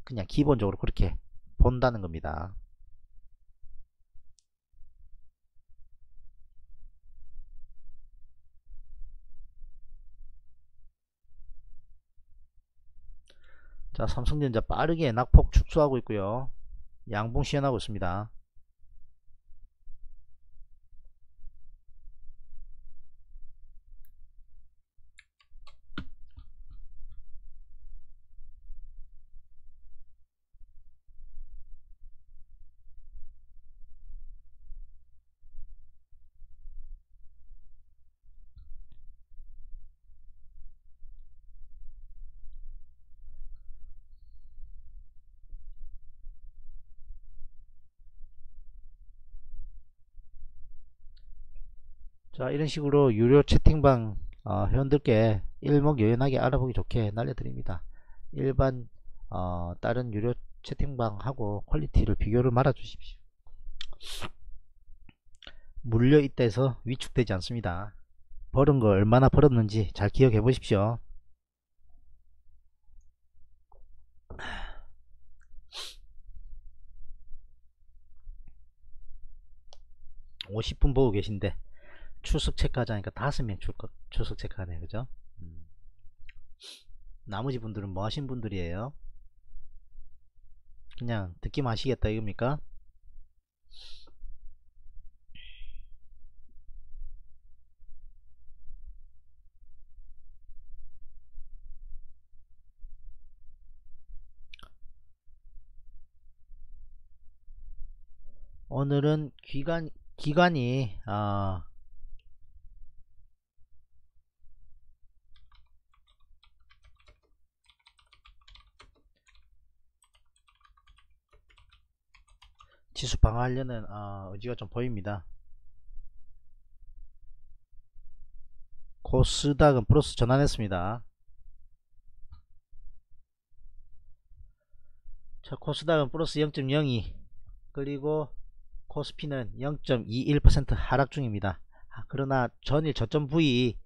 그냥 기본적으로 그렇게 본다는 겁니다. 자 삼성전자 빠르게 낙폭 축소하고 있고요. 양봉 시연하고 있습니다 자 이런 식으로 유료 채팅방 어, 회원들께 일목요연하게 알아보기 좋게 날려드립니다. 일반 어, 다른 유료 채팅방하고 quality를 비교를 말아 주십시오. 물려 있다 해서 위축되지 않습니다. 벌은 거 얼마나 벌었는지 잘 기억해 보십시오. 5 0분 보고 계신데 출석 체크하자니까 다섯 명 출석 체크하네 그죠? 음. 나머지 분들은 뭐 하신 분들이에요? 그냥 듣기만 하시겠다 이겁니까? 오늘은 기관 기관이 어, 지수 방어하려는 어, 의지가 좀 보입니다. 코스닥은 플러스 전환했습니다. 자, 코스닥은 플러스 0.02 그리고 코스피는 0.21% 하락 중입니다. 아, 그러나 전일 저점 부위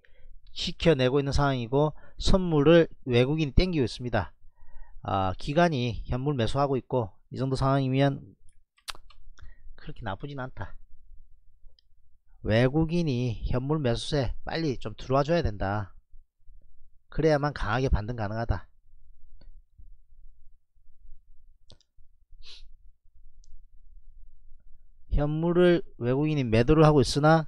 지켜내고 있는 상황이고 선물을 외국인이 땡기고 있습니다. 아, 기관이 현물 매수하고 있고 이 정도 상황이면 그렇게 나쁘진 않다. 외국인이 현물 매수세 빨리 좀 들어와 줘야 된다. 그래야만 강하게 반등 가능하다. 현물을 외국인이 매도를 하고 있으나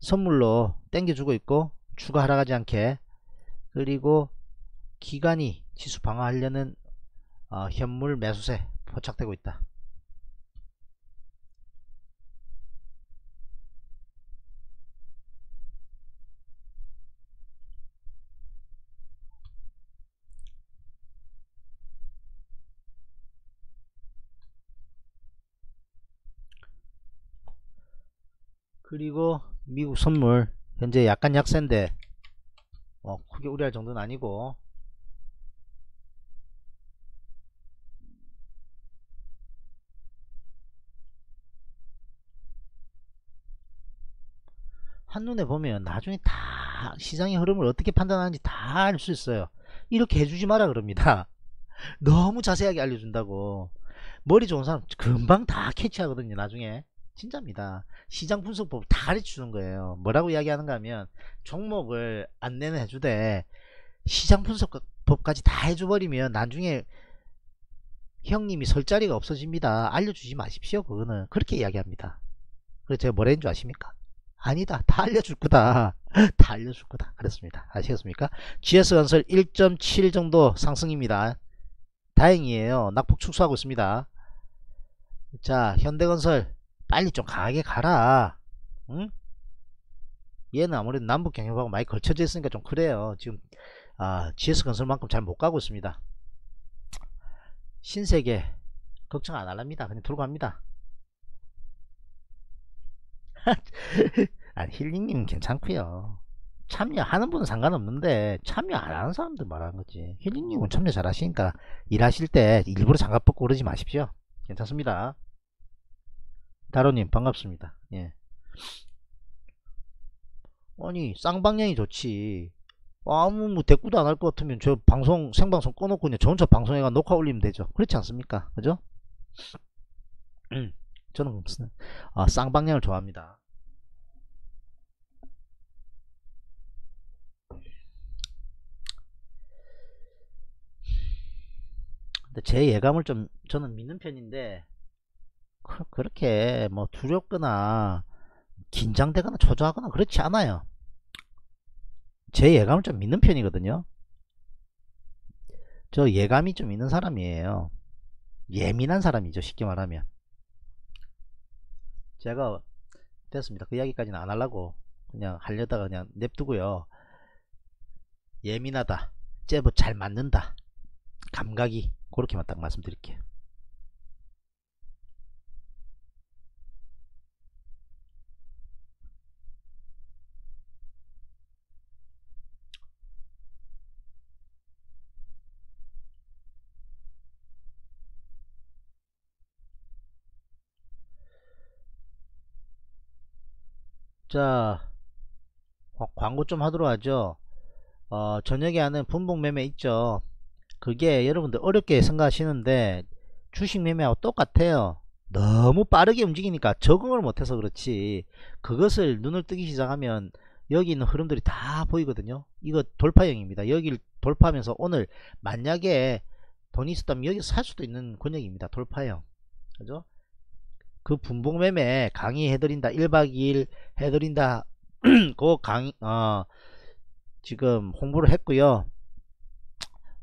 선물로 땡겨주고 있고 추가 하락하지 않게 그리고 기간이 지수 방어하려는 어, 현물 매수세 포착되고 있다. 그리고 미국 선물 현재 약간 약세인데 어, 크게 우려할 정도는 아니고. 한눈에 보면 나중에 다 시장의 흐름을 어떻게 판단하는지 다 알 수 있어요. 이렇게 해주지 마라 그럽니다. 너무 자세하게 알려준다고. 머리 좋은 사람 금방 다 캐치하거든요 나중에 진짜입니다. 시장 분석법 다 가르쳐주는 거예요. 뭐라고 이야기하는가 하면 종목을 안내는 해주되 시장 분석법까지 다 해줘버리면 나중에 형님이 설 자리가 없어집니다. 알려주지 마십시오 그거는. 그렇게 이야기합니다. 그래서 제가 뭐라 했는 줄 아십니까? 아니다. 다 알려줄 거다. 다 알려줄 거다. 그랬습니다. 아시겠습니까? GS건설 1.7 정도 상승입니다. 다행이에요. 낙폭 축소하고 있습니다. 자 현대건설 빨리 좀 강하게 가라. 응? 얘는 아무래도 남북 경협하고 많이 걸쳐져 있으니까 좀 그래요. 지금 아, GS건설만큼 잘 못 가고 있습니다. 신세계 걱정 안 할랍니다. 그냥 들고 갑니다. 아, 힐링님 괜찮고요. 참여하는 분은 상관없는데 참여 안 하는 사람들 말하는 거지. 힐링님은 참여 잘 하시니까 일하실 때 일부러 장갑 벗고 그러지 마십시오. 괜찮습니다 다로님 반갑습니다. 예. 아니 쌍방향이 좋지. 아무 뭐 대꾸도 안 할 것 같으면 저 방송 생방송 꺼놓고 그냥 저 혼자 방송해가 녹화 올리면 되죠. 그렇지 않습니까? 그죠? 음, 저는 아, 쌍방향을 좋아합니다. 제 예감을 좀 저는 믿는 편인데 그, 렇게 뭐 두렵거나 긴장되거나 초조하거나 그렇지 않아요. 제 예감을 좀 믿는 편이거든요. 저 예감이 좀 있는 사람이에요. 예민한 사람이죠 쉽게 말하면. 제가 됐습니다. 그 이야기까지는 안 하려고 그냥 하려다가 그냥 냅두고요. 예민하다 제법 잘 맞는다 감각이 그렇게만 딱 말씀드릴게요 자 광고 좀 하도록 하죠. 어, 저녁에 하는 분봉 매매 있죠? 그게 여러분들 어렵게 생각하시는데 주식 매매하고 똑같아요. 너무 빠르게 움직이니까 적응을 못해서 그렇지. 그것을 눈을 뜨기 시작하면 여기 있는 흐름들이 다 보이거든요. 이거 돌파형입니다. 여기를 돌파하면서 오늘 만약에 돈이 있었다면 여기서 살 수도 있는 권역입니다. 돌파형. 그죠 그 분봉 매매 강의해드린다 1박 2일 해드린다 그 강의 어 지금 홍보를 했고요.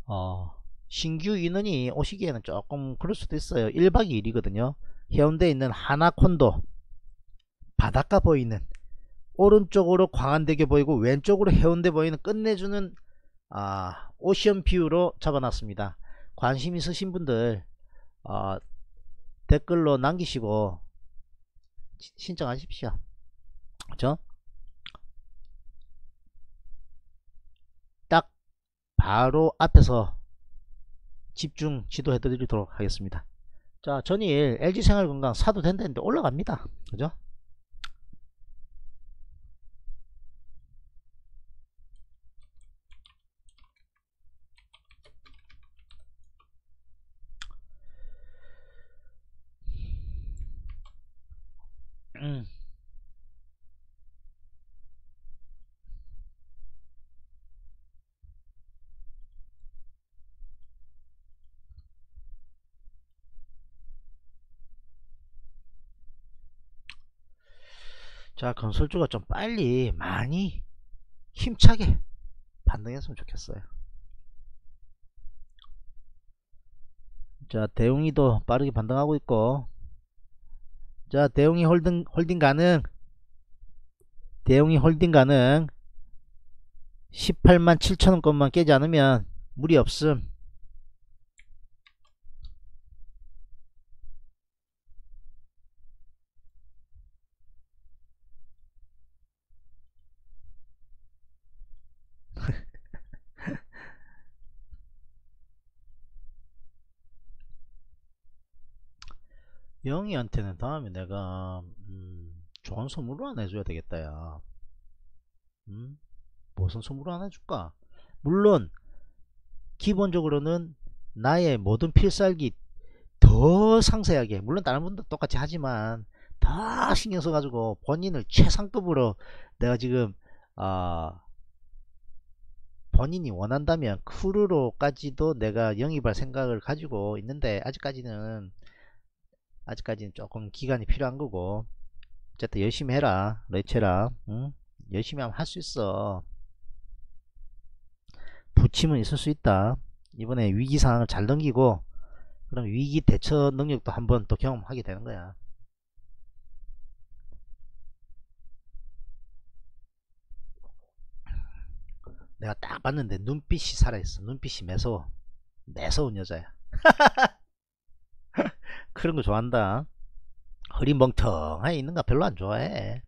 어 신규 인원이 오시기에는 조금 그럴 수도 있어요. 1박 2일이거든요. 해운대에 있는 하나콘도 바닷가 보이는 오른쪽으로 광안대교 보이고 왼쪽으로 해운대 보이는 끝내주는 아, 오션 뷰로 잡아놨습니다. 관심 있으신 분들 어, 댓글로 남기시고 신청하십시오. 그죠? 딱 바로 앞에서 집중 지도해 드리도록 하겠습니다. 자, 전일 LG생활건강 사도 된다는데 올라갑니다. 그죠? 자 건설주가 좀 빨리 많이 힘차게 반등했으면 좋겠어요. 자 대웅이도 빠르게 반등하고 있고. 자 대웅이 holding holding 가능. 대웅이 holding 가능. 18만 7천원 것만 깨지 않으면 무리 없음 영희한테는 다음에 내가 음, 좋은 선물을 하나 해줘야 되겠다 야 음? 무슨 선물을 하나 해줄까 물론 기본적으로는 나의 모든 필살기 더 상세하게 물론 다른 분도 똑같이 하지만 다 신경 써가지고 본인을 최상급으로 내가 지금 아 본인이 원한다면 크루로까지도 내가 영입할 생각을 가지고 있는데 아직까지는 아직까지는 조금 기간이 필요한 거고. 어쨌든 열심히 해라 레체라 응? 열심히 하면 할 수 있어. 부침은 있을 수 있다. 이번에 위기 상황을 잘 넘기고 그럼 위기 대처 능력도 한번 또 경험하게 되는 거야. 내가 딱 봤는데 눈빛이 살아있어. 눈빛이 매서워. 매서운 여자야 그런 거 좋아한다. 흐리멍텅하게 있는 거 별로 안 좋아해.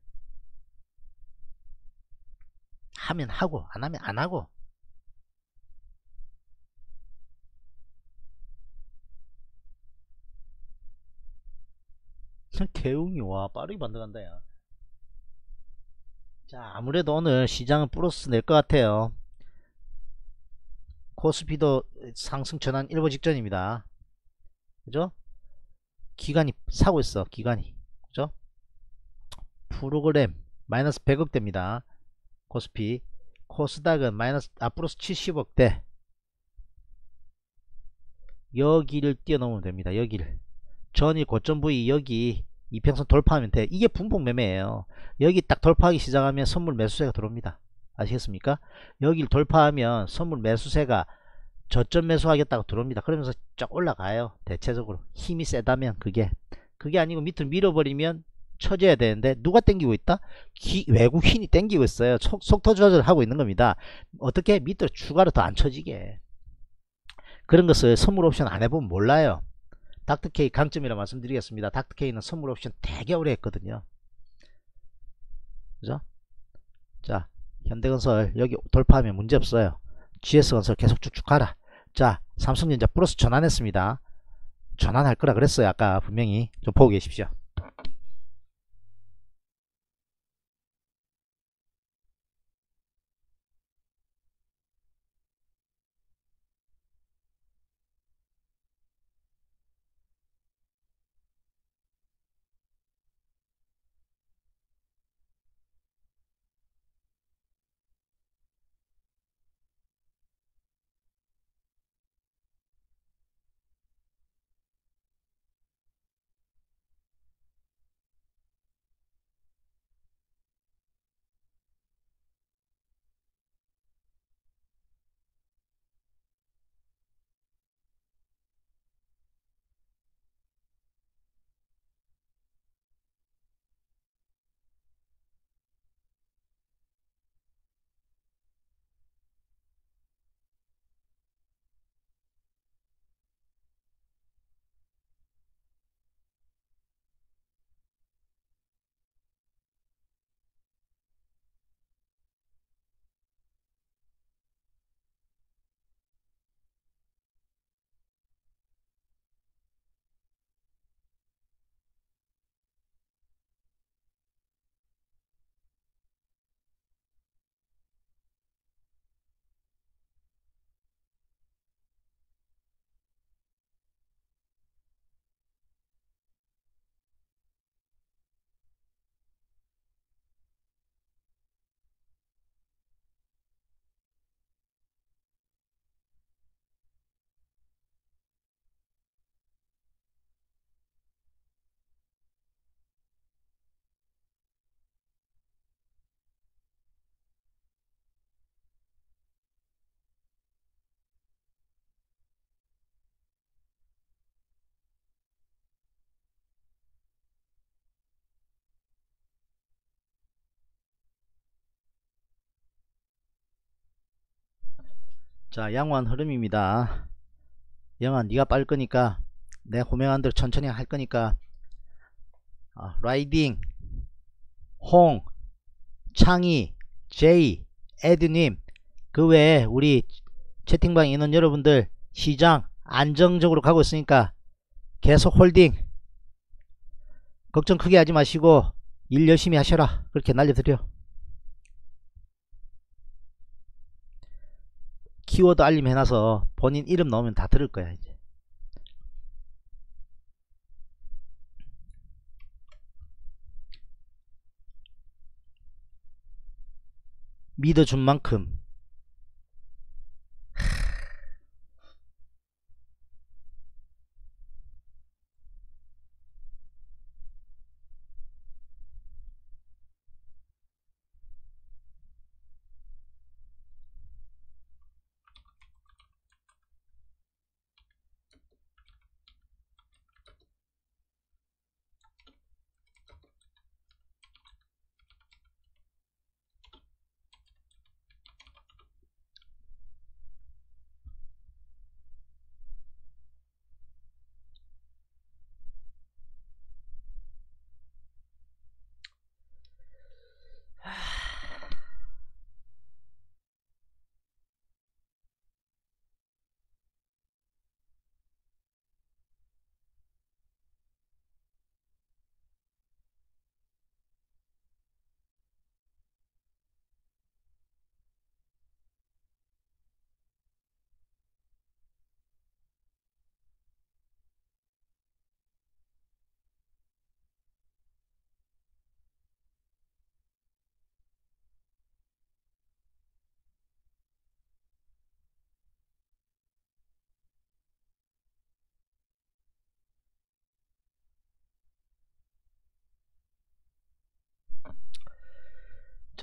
하면 하고 안 하면 안 하고. 대웅이 와. 빠르게 반등한다 야. 자 아무래도 오늘 시장은 플러스 낼 것 같아요. 코스피도 상승 전환 일보 직전입니다. 그죠 기간이 사고 있어 기간이. 그죠? 프로그램 마이너스 100억대입니다. 코스피. 코스닥은 마이너스 아 플러스 70억대. 여기를 뛰어넘으면 됩니다 여기를. 전일 고점 부위 여기 이평선 돌파하면 돼. 이게 분봉 매매예요. 여기 딱 돌파하기 시작하면 선물 매수세가 들어옵니다. 아시겠습니까? 여기를 돌파하면 선물 매수세가 저점 매수하겠다고 들어옵니다. 그러면서 쫙 올라가요. 대체적으로. 힘이 세다면 그게. 그게 아니고 밑으로 밀어버리면 쳐져야 되는데 누가 땡기고 있다? 기, 외국인이 땡기고 있어요. 속, 속도 조절을 하고 있는 겁니다. 어떻게? 밑으로 추가로 더 안 쳐지게. 그런 것을 선물 옵션 안 해보면 몰라요. 닥터케이 강점이라 말씀드리겠습니다. 닥터케이는 선물 옵션 되게 오래 했거든요. 그죠? 자 현대건설 여기 돌파하면 문제없어요 GS건설 계속 쭉쭉 가라. 자 삼성전자 플러스 전환했습니다. 전환할 거라 그랬어요 아까 분명히. 좀 보고 계십시오 자 양호한 흐름입니다. 영아 네가 빨 거니까 내 호명한 대로 천천히 할 거니까. 아, 라이딩. 홍 창희 제이 에드님. 그 외에 우리 채팅방 인원 여러분들 시장 안정적으로 가고 있으니까 계속 홀딩. 걱정 크게 하지 마시고 일 열심히 하셔라. 그렇게 날려드려 키워드 알림 해놔서 본인 이름 넣으면 다 들을 거야 이제. 믿어준 만큼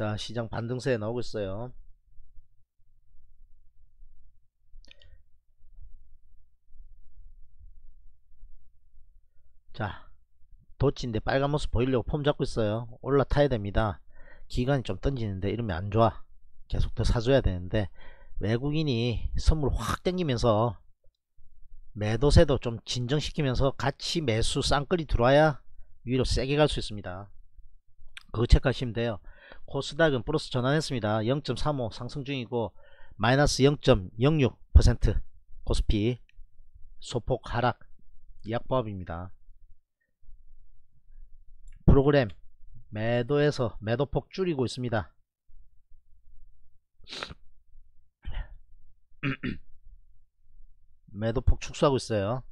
자 시장 반등세에 나오고 있어요. 자 도치인데 빨간 모습 보이려고 폼 잡고 있어요. 올라타야 됩니다. 기간이 좀 던지는데 이러면 안 좋아. 계속 더 사줘야 되는데 외국인이 선물 확 땡기면서 매도세도 좀 진정시키면서 같이 매수 쌍끌이 들어와야 위로 세게 갈 수 있습니다. 그거 체크하시면 돼요 코스닥은 플러스 전환했습니다. 0.35 상승 중이고 마이너스 0.06% 코스피 소폭 하락 약보합입니다. 프로그램 매도에서 매도폭 줄이고 있습니다. 매도폭 축소하고 있어요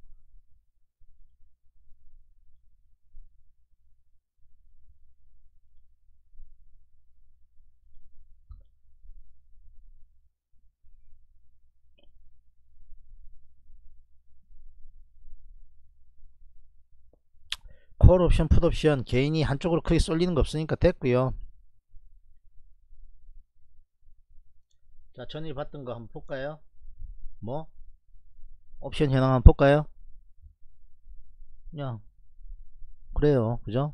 콜 옵션 풋 옵션 개인이 한쪽으로 크게 쏠리는 거 없으니까 됐고요. 자 전일 봤던 거 한번 볼까요? 뭐? 옵션 현황 한번 볼까요? 그냥 그래요. 그죠?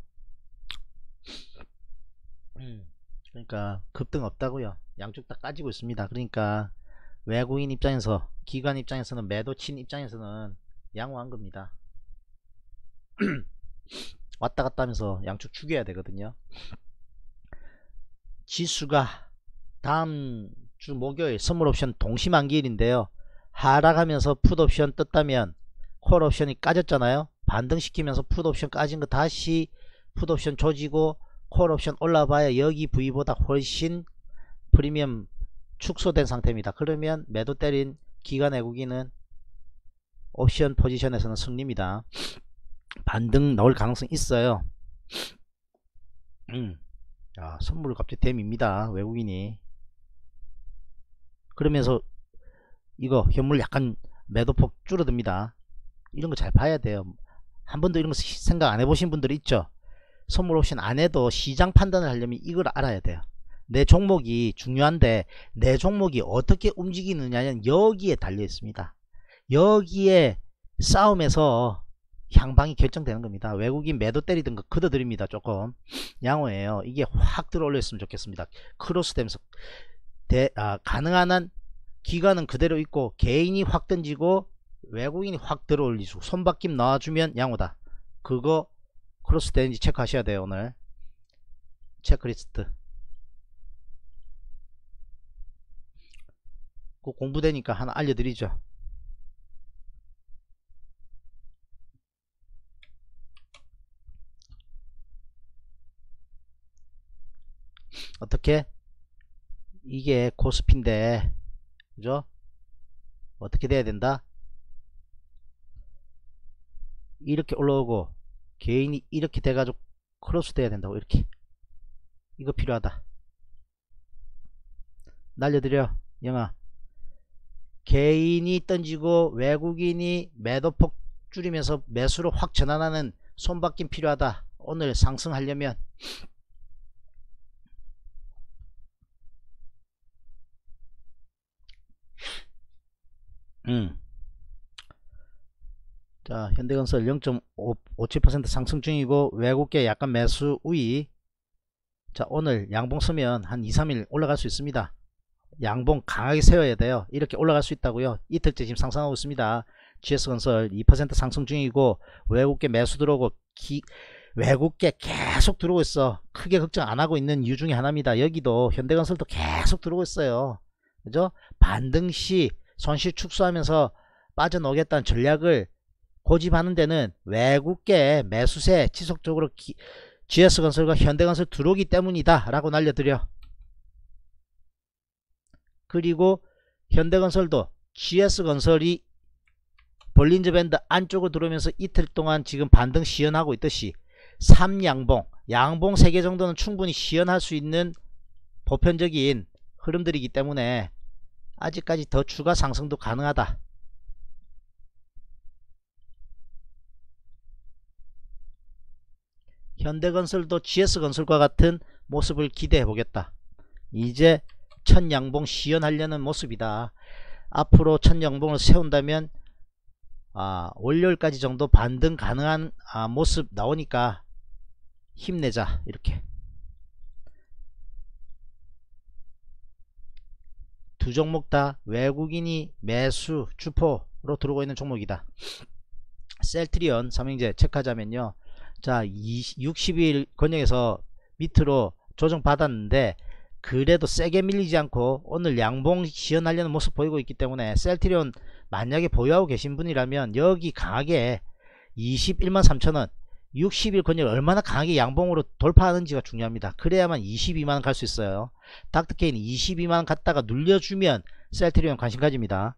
음, 그러니까 급등 없다고요. 양쪽 다 까지고 있습니다. 그러니까 외국인 입장에서 기관 입장에서는 매도 친 입장에서는 양호한 겁니다 왔다 갔다 하면서 양쪽 죽여야 되거든요. 지수가 다음 주 목요일 선물옵션 동시만기일인데요. 하락하면서 풋옵션 떴다면 콜옵션이 까졌잖아요. 반등시키면서 풋옵션 까진 거 다시 풋옵션 조지고 콜옵션 올라봐야 여기 부위보다 훨씬 프리미엄 축소된 상태입니다. 그러면 매도 때린 기관 외국인은 옵션 포지션에서는 승리입니다 반등 나올 가능성이 있어요. 음. 야, 선물을 갑자기 댐입니다 외국인이. 그러면서 이거 현물 약간 매도폭 줄어듭니다. 이런 거 잘 봐야 돼요. 한 번도 이런 거 생각 안 해보신 분들 있죠? 선물 옵션 안 해도 시장 판단을 하려면 이걸 알아야 돼요. 내 종목이 중요한데 내 종목이 어떻게 움직이느냐는 여기에 달려 있습니다. 여기에 싸움에서 향방이 결정되는 겁니다. 외국인 매도 때리던 거 걷어들입니다. 조금 양호해요. 이게 확 들어 올렸으면 좋겠습니다. cross 되면서 대, 아, 가능한 한 기관은 그대로 있고 개인이 확 던지고 외국인이 확 들어올리고 손바뀜 나와주면 양호다 그거 cross 되는지 체크하셔야 돼요 오늘 체크리스트 꼭 공부되니까 하나 알려드리죠 어떻게? 이게 코스피인데 그죠? 어떻게 돼야 된다? 이렇게 올라오고 개인이 이렇게 돼가지고 크로스 돼야 된다고 이렇게. 이거 필요하다. 날려드려 영아. 개인이 던지고 외국인이 매도폭 줄이면서 매수로 확 전환하는 손바뀜 필요하다. 오늘 상승하려면 음. 자, 현대건설 0.57% 상승 중이고 외국계 약간 매수 우위. 자, 오늘 양봉 쓰면 한 2, 3일 올라갈 수 있습니다. 양봉 강하게 세워야 돼요. 이렇게 올라갈 수 있다고요. 이틀째 지금 상승하고 있습니다. GS건설 2% 상승 중이고 외국계 매수 들어오고 기, 외국계 계속 들어오고 있어. 크게 걱정 안 하고 있는 이유 중에 하나입니다. 여기도 현대건설도 계속 들어오고 있어요. 그죠? 반등 시 손실 축소하면서 빠져나오겠다는 전략을 고집하는 데는 외국계 매수세 지속적으로 기, GS건설과 현대건설 들어오기 때문이다 라고 날려드려. 그리고 현대건설도 GS건설이 볼린저 밴드 안쪽으로 들어오면서 이틀 동안 지금 반등 시연하고 있듯이 3양봉 양봉 3개 정도는 충분히 시연할 수 있는 보편적인 흐름들이기 때문에 아직까지 더 추가 상승도 가능하다. 현대건설도 GS건설과 같은 모습을 기대해 보겠다. 이제 첫 양봉 시연하려는 모습이다. 앞으로 첫 양봉을 세운다면 아, 월요일까지 정도 반등 가능한 아, 모습 나오니까 힘내자 이렇게 두 종목 다 외국인이 매수 주포로 들어오고 있는 종목이다. 셀트리온 삼형제 체크하자면요. 자 20, 60일 권역에서 밑으로 조정 받았는데 그래도 세게 밀리지 않고 오늘 양봉 시연하려는 모습 보이고 있기 때문에 셀트리온 만약에 보유하고 계신 분이라면 여기 강하게 21만 3천원 60일 권역 얼마나 강하게 양봉으로 돌파하는지가 중요합니다. 그래야만 22만원 갈 수 있어요. 닥터케인 22만원 갔다가 눌려주면 셀트리온 관심 가집니다.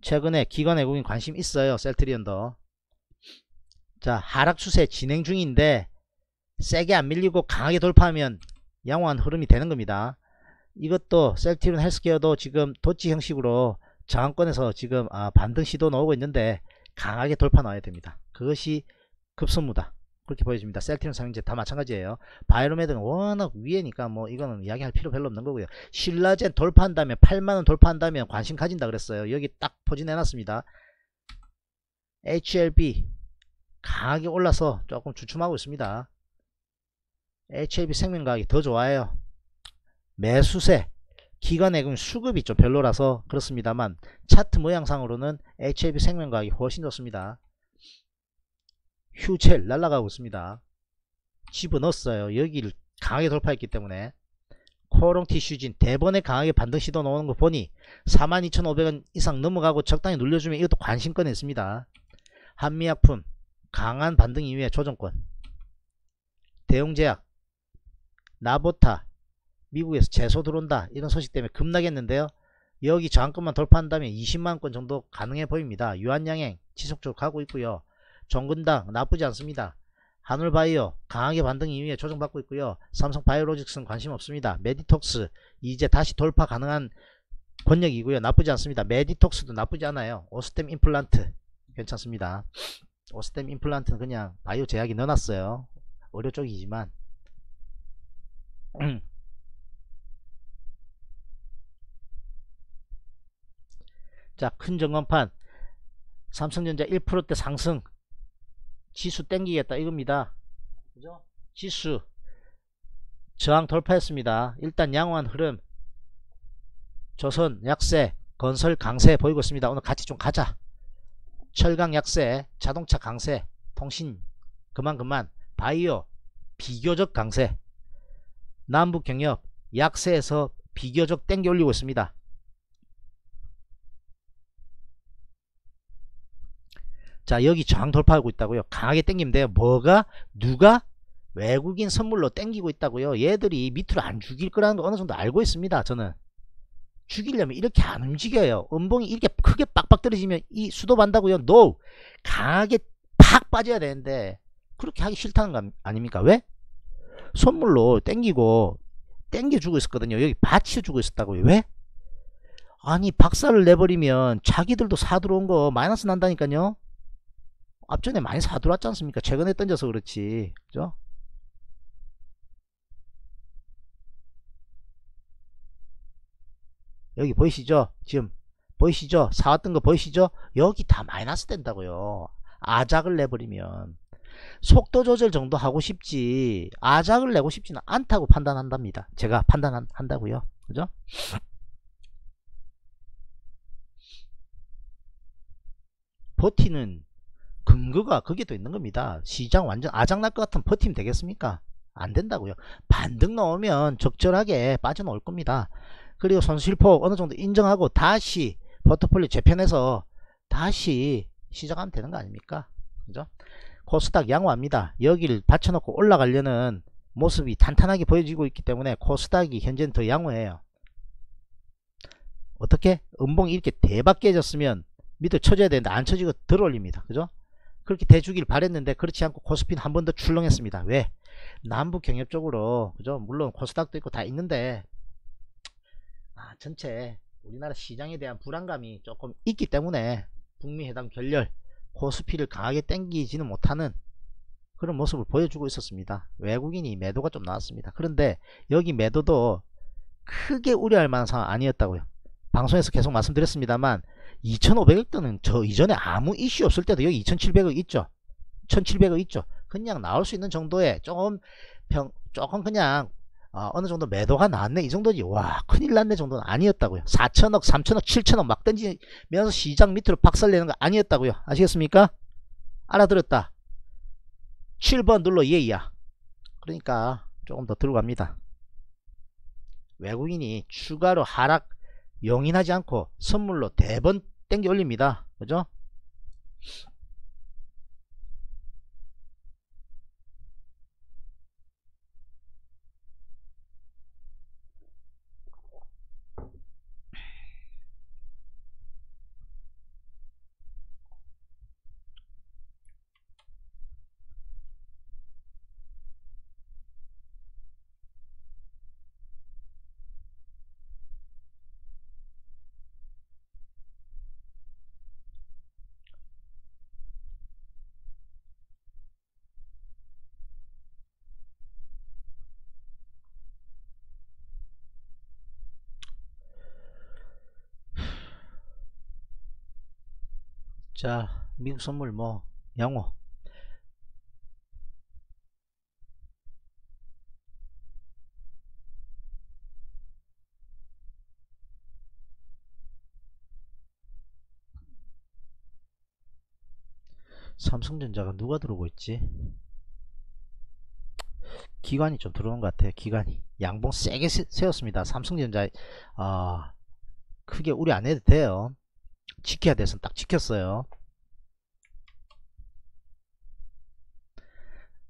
최근에 기관 외국인 관심 있어요. 셀트리온도. 자 하락 추세 진행 중인데 세게 안 밀리고 강하게 돌파하면 양호한 흐름이 되는 겁니다. 이것도 셀트리온 헬스케어도 지금 도치 형식으로 저항권에서 지금 아, 반등 시도 나오고 있는데 강하게 돌파 나와야 됩니다. 그것이 급선무다. 그렇게 보여집니다. 셀트리온 상인제 다 마찬가지예요. 바이로메드는 워낙 위에니까 뭐 이거는 이야기할 필요 별로 없는 거고요. 신라젠 돌파한다면 8만원 돌파한다면 관심 가진다 그랬어요. 여기 딱 포진해놨습니다. HLB 강하게 올라서 조금 주춤하고 있습니다. HLB 생명가격이 더 좋아요. 매수세 기관내금 수급이 좀 별로라서 그렇습니다만 차트 모양상으로는 HLB 생명가격이 훨씬 좋습니다. 휴첼 날라가고 있습니다. 집어넣었어요. 여기를 강하게 돌파했기 때문에 코롱 티 슈진 대번에 강하게 반등 시도 나오는 거 보니 42,500원 이상 넘어가고 적당히 눌려주면 이것도 관심권에 있습니다. 한미약품 강한 반등 이후에 조정권 대용제약 나보타 미국에서 재소 들어온다 이런 소식 때문에 급락했는데요. 여기 저항권만 돌파한다면 20만원권 정도 가능해 보입니다. 유한양행 지속적으로 가고 있고요. 정근당 나쁘지 않습니다. 한울바이오 강하게 반등 이후에 조정받고 있고요. 삼성바이오로직스는 관심 없습니다. 메디톡스 이제 다시 돌파 가능한 권력이고요. 나쁘지 않습니다. 메디톡스도 나쁘지 않아요. 오스템 임플란트 괜찮습니다. 오스템 임플란트는 그냥 바이오 제약이 넣어놨어요. 의료 쪽이지만 자, 큰 전광판. 삼성전자 1%대 상승. 지수 땡기겠다 이겁니다. 그죠? 지수. 저항 돌파했습니다. 일단 양호한 흐름. 조선 약세 건설 강세 보이고 있습니다. 오늘 같이 좀 가자. 철강 약세 자동차 강세 통신 그만 그만. 바이오 비교적 강세. 남북 경협 약세에서 비교적 땡겨 올리고 있습니다 자 여기 저항 돌파하고 있다고요. 강하게 땡기면 돼요. 뭐가? 누가? 외국인 선물로 땡기고 있다고요. 얘들이 밑으로 안 죽일 거라는 거 어느 정도 알고 있습니다 저는. 죽이려면 이렇게 안 움직여요. 음봉이 이렇게 크게 빡빡 떨어지면 이 수도 반다고요. NO! 강하게 팍 빠져야 되는데 그렇게 하기 싫다는 거 아닙니까? 왜? 선물로 땡기고 땡겨주고 있었거든요. 여기 받쳐주고 있었다고요. 왜? 아니 박살을 내버리면 자기들도 사 들어온 거 마이너스 난다니까요 앞전에 많이 사들어왔지 않습니까? 최근에 던져서 그렇지. 그죠? 여기 보이시죠? 지금 보이시죠? 사왔던 거 보이시죠? 여기 다 마이너스 된다고요. 아작을 내버리면 속도 조절 정도 하고 싶지 아작을 내고 싶지는 않다고 판단한답니다. 제가 판단한다고요. 그죠? 버티는 근거가 거기에 또 있는 겁니다. 시장 완전 아작날 것 같은 버팀 되겠습니까? 안 된다고요. 반등 나오면 적절하게 빠져나올 겁니다. 그리고 손실폭 어느 정도 인정하고 다시 포트폴리오 재편해서 다시 시작하면 되는 거 아닙니까? 그죠? 코스닥 양호합니다. 여기를 받쳐놓고 올라가려는 모습이 탄탄하게 보여지고 있기 때문에 코스닥이 현재는 더 양호해요. 어떻게? 음봉이 이렇게 대박 깨졌으면 밑을 쳐줘야 되는데 안 쳐지고 들어올립니다. 그죠? 그렇게 돼주길 바랬는데 그렇지 않고 코스피는 한 번 더 출렁했습니다. 왜? 남북 경협적으로 그죠? 물론 코스닥도 있고 다 있는데 아, 전체 우리나라 시장에 대한 불안감이 조금 있기 때문에 북미 회담 결렬 코스피를 강하게 땡기지는 못하는 그런 모습을 보여주고 있었습니다. 외국인이 매도가 좀 나왔습니다. 그런데 여기 매도도 크게 우려할 만한 상황 아니었다고요. 방송에서 계속 말씀드렸습니다만 2500억 대는 저 이전에 아무 이슈 없을 때도 여기 2700억 있죠. 1700억 있죠. 그냥 나올 수 있는 정도의 조금 평 조금 그냥 어, 느 정도 매도가 나왔네. 이 정도지. 와 큰일 났네 정도는 아니었다고요. 4천억 3천억 7천억 막 던지면서 시장 밑으로 박살내는 거 아니었다고요. 아시겠습니까? 알아들었다. 7번 눌러 예이야. 그러니까 조금 더 들어갑니다. 외국인이 추가로 하락 용인하지 않고 선물로 대번 땡겨 올립니다. 그죠? 자 미국 선물 뭐 양호. 삼성전자가 누가 들어오고 있지? 기관이 좀 들어오는 것 같아요 기관이. 양봉 세게 세 웠습니다. 삼성전자 어, 크게 우리 안 해도 돼요 지켜야 돼서 딱 지켰어요.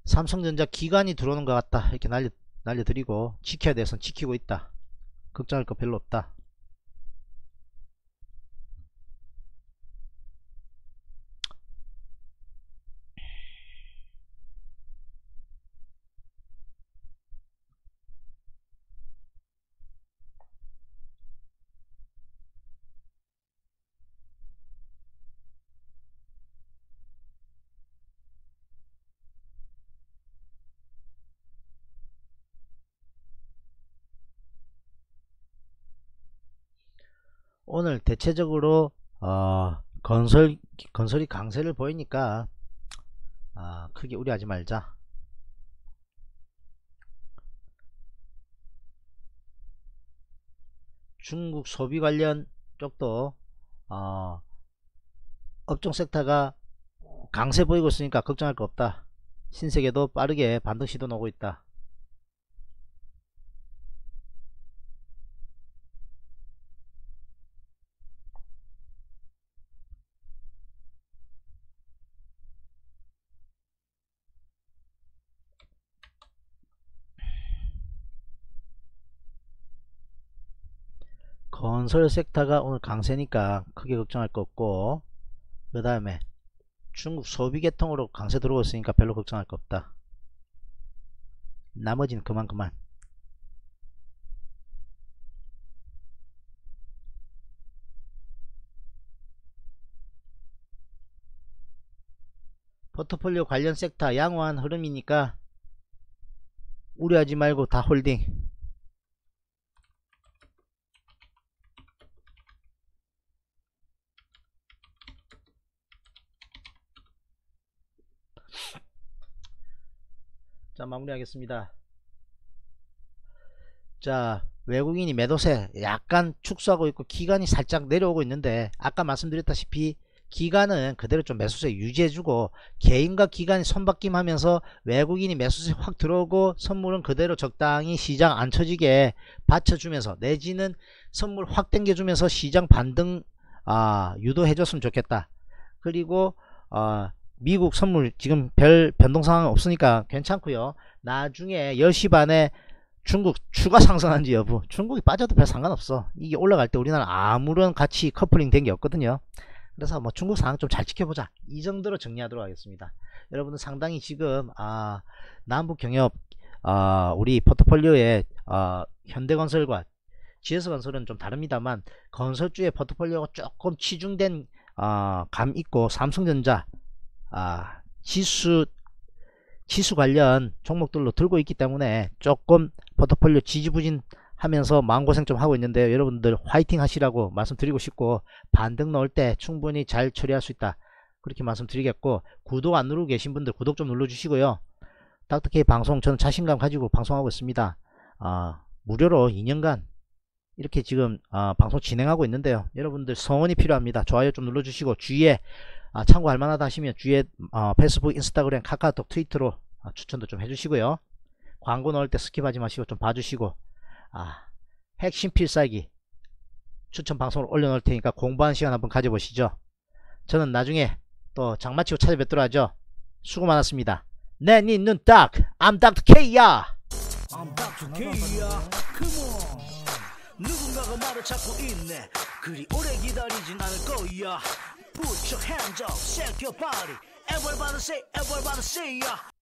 삼성전자 기관이 들어오는 것 같다. 이렇게 날려, 날려드리고 지켜야 돼서 지키고 있다. 걱정할 거 별로 없다 오늘 대체적으로 어, 건설 건설이 강세를 보이니까 어, 크게 우려하지 말자. 중국 소비 관련 쪽도 어, 업종 섹터가 강세 보이고 있으니까 걱정할 거 없다. 신세계도 빠르게 반등 시도 나오고 있다. 건설 섹터가 오늘 강세니까 크게 걱정할 거 없고 그 다음에 중국 소비 계통으로 강세 들어오고 있으니까 별로 걱정할 거 없다. 나머지는 그만 그만. 포트폴리오 관련 섹터 양호한 흐름이니까 우려하지 말고 다 홀딩. 자 마무리하겠습니다. 자 외국인이 매도세 약간 축소하고 있고 기간이 살짝 내려오고 있는데 아까 말씀드렸다시피 기간은 그대로 좀 매수세 유지해주고 개인과 기관이 손바뀜 하면서 외국인이 매수세 확 들어오고 선물은 그대로 적당히 시장 안 쳐지게 받쳐주면서 내지는 선물 확 당겨주면서 시장 반등 아, 유도해줬으면 좋겠다. 그리고 어, 미국 선물 지금 별 변동 상황 없으니까 괜찮고요. 나중에 10시 반에 중국 추가 상승한지 여부. 중국이 빠져도 별 상관없어. 이게 올라갈 때 우리나라 아무런 같이 커플링 된 게 없거든요. 그래서 뭐 중국 상황 좀 잘 지켜보자. 이 정도로 정리하도록 하겠습니다. 여러분들 상당히 지금 아 남북 경협 아 우리 포트폴리오에 아 현대건설과 GS건설은 좀 다릅니다만 건설주의 포트폴리오가 조금 치중된 아, 감 있고 삼성전자 아, 지수 지수 관련 종목들로 들고 있기 때문에 조금 포트폴리오 지지부진 하면서 마음고생 좀 하고 있는데요. 여러분들 화이팅 하시라고 말씀드리고 싶고 반등 나올 때 충분히 잘 처리할 수 있다. 그렇게 말씀드리겠고 구독 안 누르고 계신 분들 구독 좀 눌러 주시고요. 딱딱히 방송 저는 자신감 가지고 방송하고 있습니다. 아, 무료로 2년간 이렇게 지금 아, 방송 진행하고 있는데요. 여러분들 성원이 필요합니다. 좋아요 좀 눌러주시고 주위에 아, 참고할 만하다 하시면 주위에 어, 페이스북, 인스타그램, 카카오톡, 트위터로 어, 추천도 좀 해주시고요. 광고 나올 때 skip하지 마시고 좀 봐주시고 아, 핵심 필살기 추천 방송을 올려놓을 테니까 공부하는 시간 한번 가져보시죠. 저는 나중에 또 장마치고 찾아뵙도록 하죠. 수고 많았습니다. 내니눈 딱! I'm Dr. K야! I'm Dr. K야 Come on 누군가가 나를 찾고 있네 그리 오래 기다리진 않을 거야 Put your hands up, shake your body Everybody say, everybody say, yeah